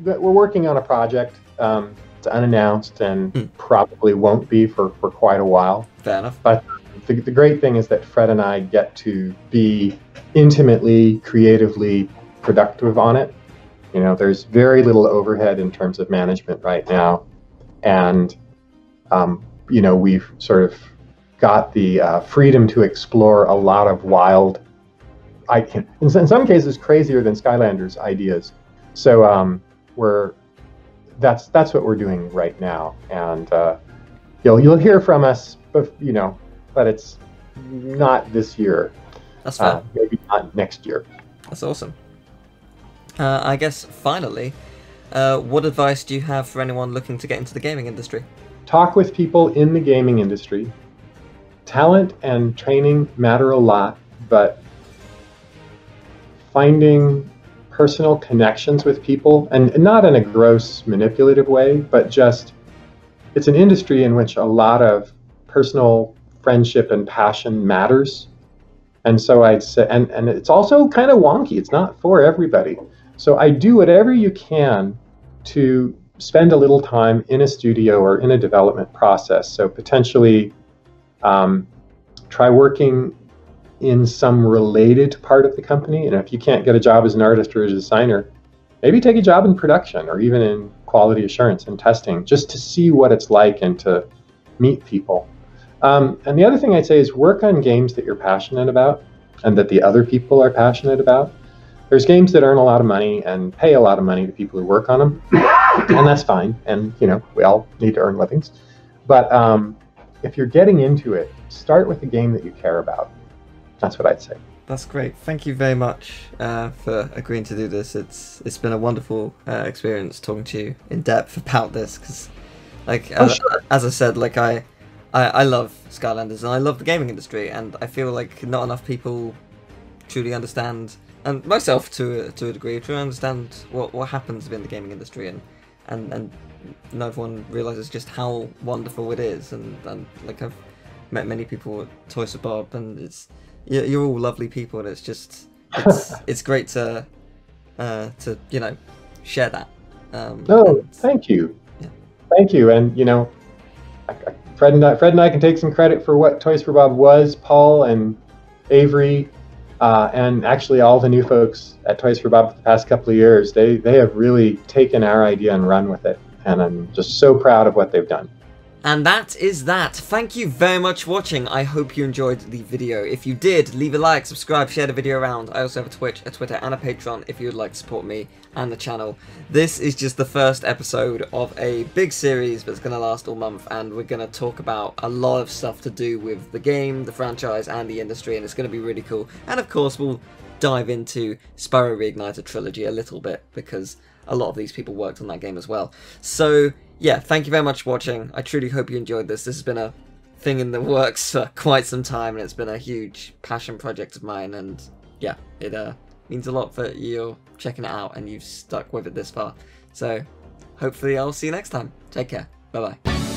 we're working on a project. Um, it's unannounced and Hmm. probably won't be for, for quite a while. Fair enough. But the, the great thing is that Fred and I get to be intimately, creatively productive on it. You know, there's very little overhead in terms of management right now, and um, you know we've sort of got the uh, freedom to explore a lot of wild, I in, some- in some cases crazier than Skylanders ideas. So um, we're that's that's what we're doing right now, and uh, you'll you'll hear from us, but you know, but it's not this year. That's fair. Uh, maybe not next year. That's awesome. Uh, I guess finally, uh, what advice do you have for anyone looking to get into the gaming industry? Talk with people in the gaming industry. Talent and training matter a lot, but finding personal connections with people, and not in a gross manipulative way, but just it's an industry in which a lot of personal friendship and passion matters. And so I'd say, and, and it's also kind of wonky. It's not for everybody. So I do whatever you can to spend a little time in a studio or in a development process. So potentially um, try working in some related part of the company. And if you can't get a job as an artist or as a designer, maybe take a job in production or even in quality assurance and testing just to see what it's like and to meet people. Um, and the other thing I'd say is work on games that you're passionate about and that the other people are passionate about. There's games that earn a lot of money and pay a lot of money to people who work on them, and that's fine. And you know, we all need to earn livings. But um, if you're getting into it, start with a game that you care about. That's what I'd say. That's great. Thank you very much uh, for agreeing to do this. It's it's been a wonderful uh, experience talking to you in depth about this because, like, Oh, as, sure. as I said, like I, I I love Skylanders and I love the gaming industry, and I feel like not enough people truly understand, and myself to a, to a degree, truly understand what what happens within the gaming industry, and and and not everyone realizes just how wonderful it is, and and like I've met many people at Toys for Bob, and it's you're, you're all lovely people, and it's just it's it's great to uh, to you know share that. Um, No, and- thank you, Yeah. thank you. And you know, Fred and I, Fred and I can take some credit for what Toys for Bob was. Paul and Avery, uh, and actually all the new folks at Toys for Bob for the past couple of years, they they have really taken our idea and run with it. And I'm just so proud of what they've done. And that is that. Thank you very much for watching. I hope you enjoyed the video. If you did, leave a like, subscribe, share the video around. I also have a Twitch, a Twitter, and a Patreon if you would like to support me and the channel. This is just the first episode of a big series that's going to last all month, and we're going to talk about a lot of stuff to do with the game, the franchise, and the industry, and it's going to be really cool. And of course, we'll dive into Spyro Reignited Trilogy a little bit, because a lot of these people worked on that game as well. So, yeah, thank you very much for watching. I truly hope you enjoyed this. This has been a thing in the works for quite some time, and it's been a huge passion project of mine. And yeah, it uh, means a lot for you're checking it out and you've stuck with it this far. So, hopefully, I'll see you next time. Take care. Bye bye.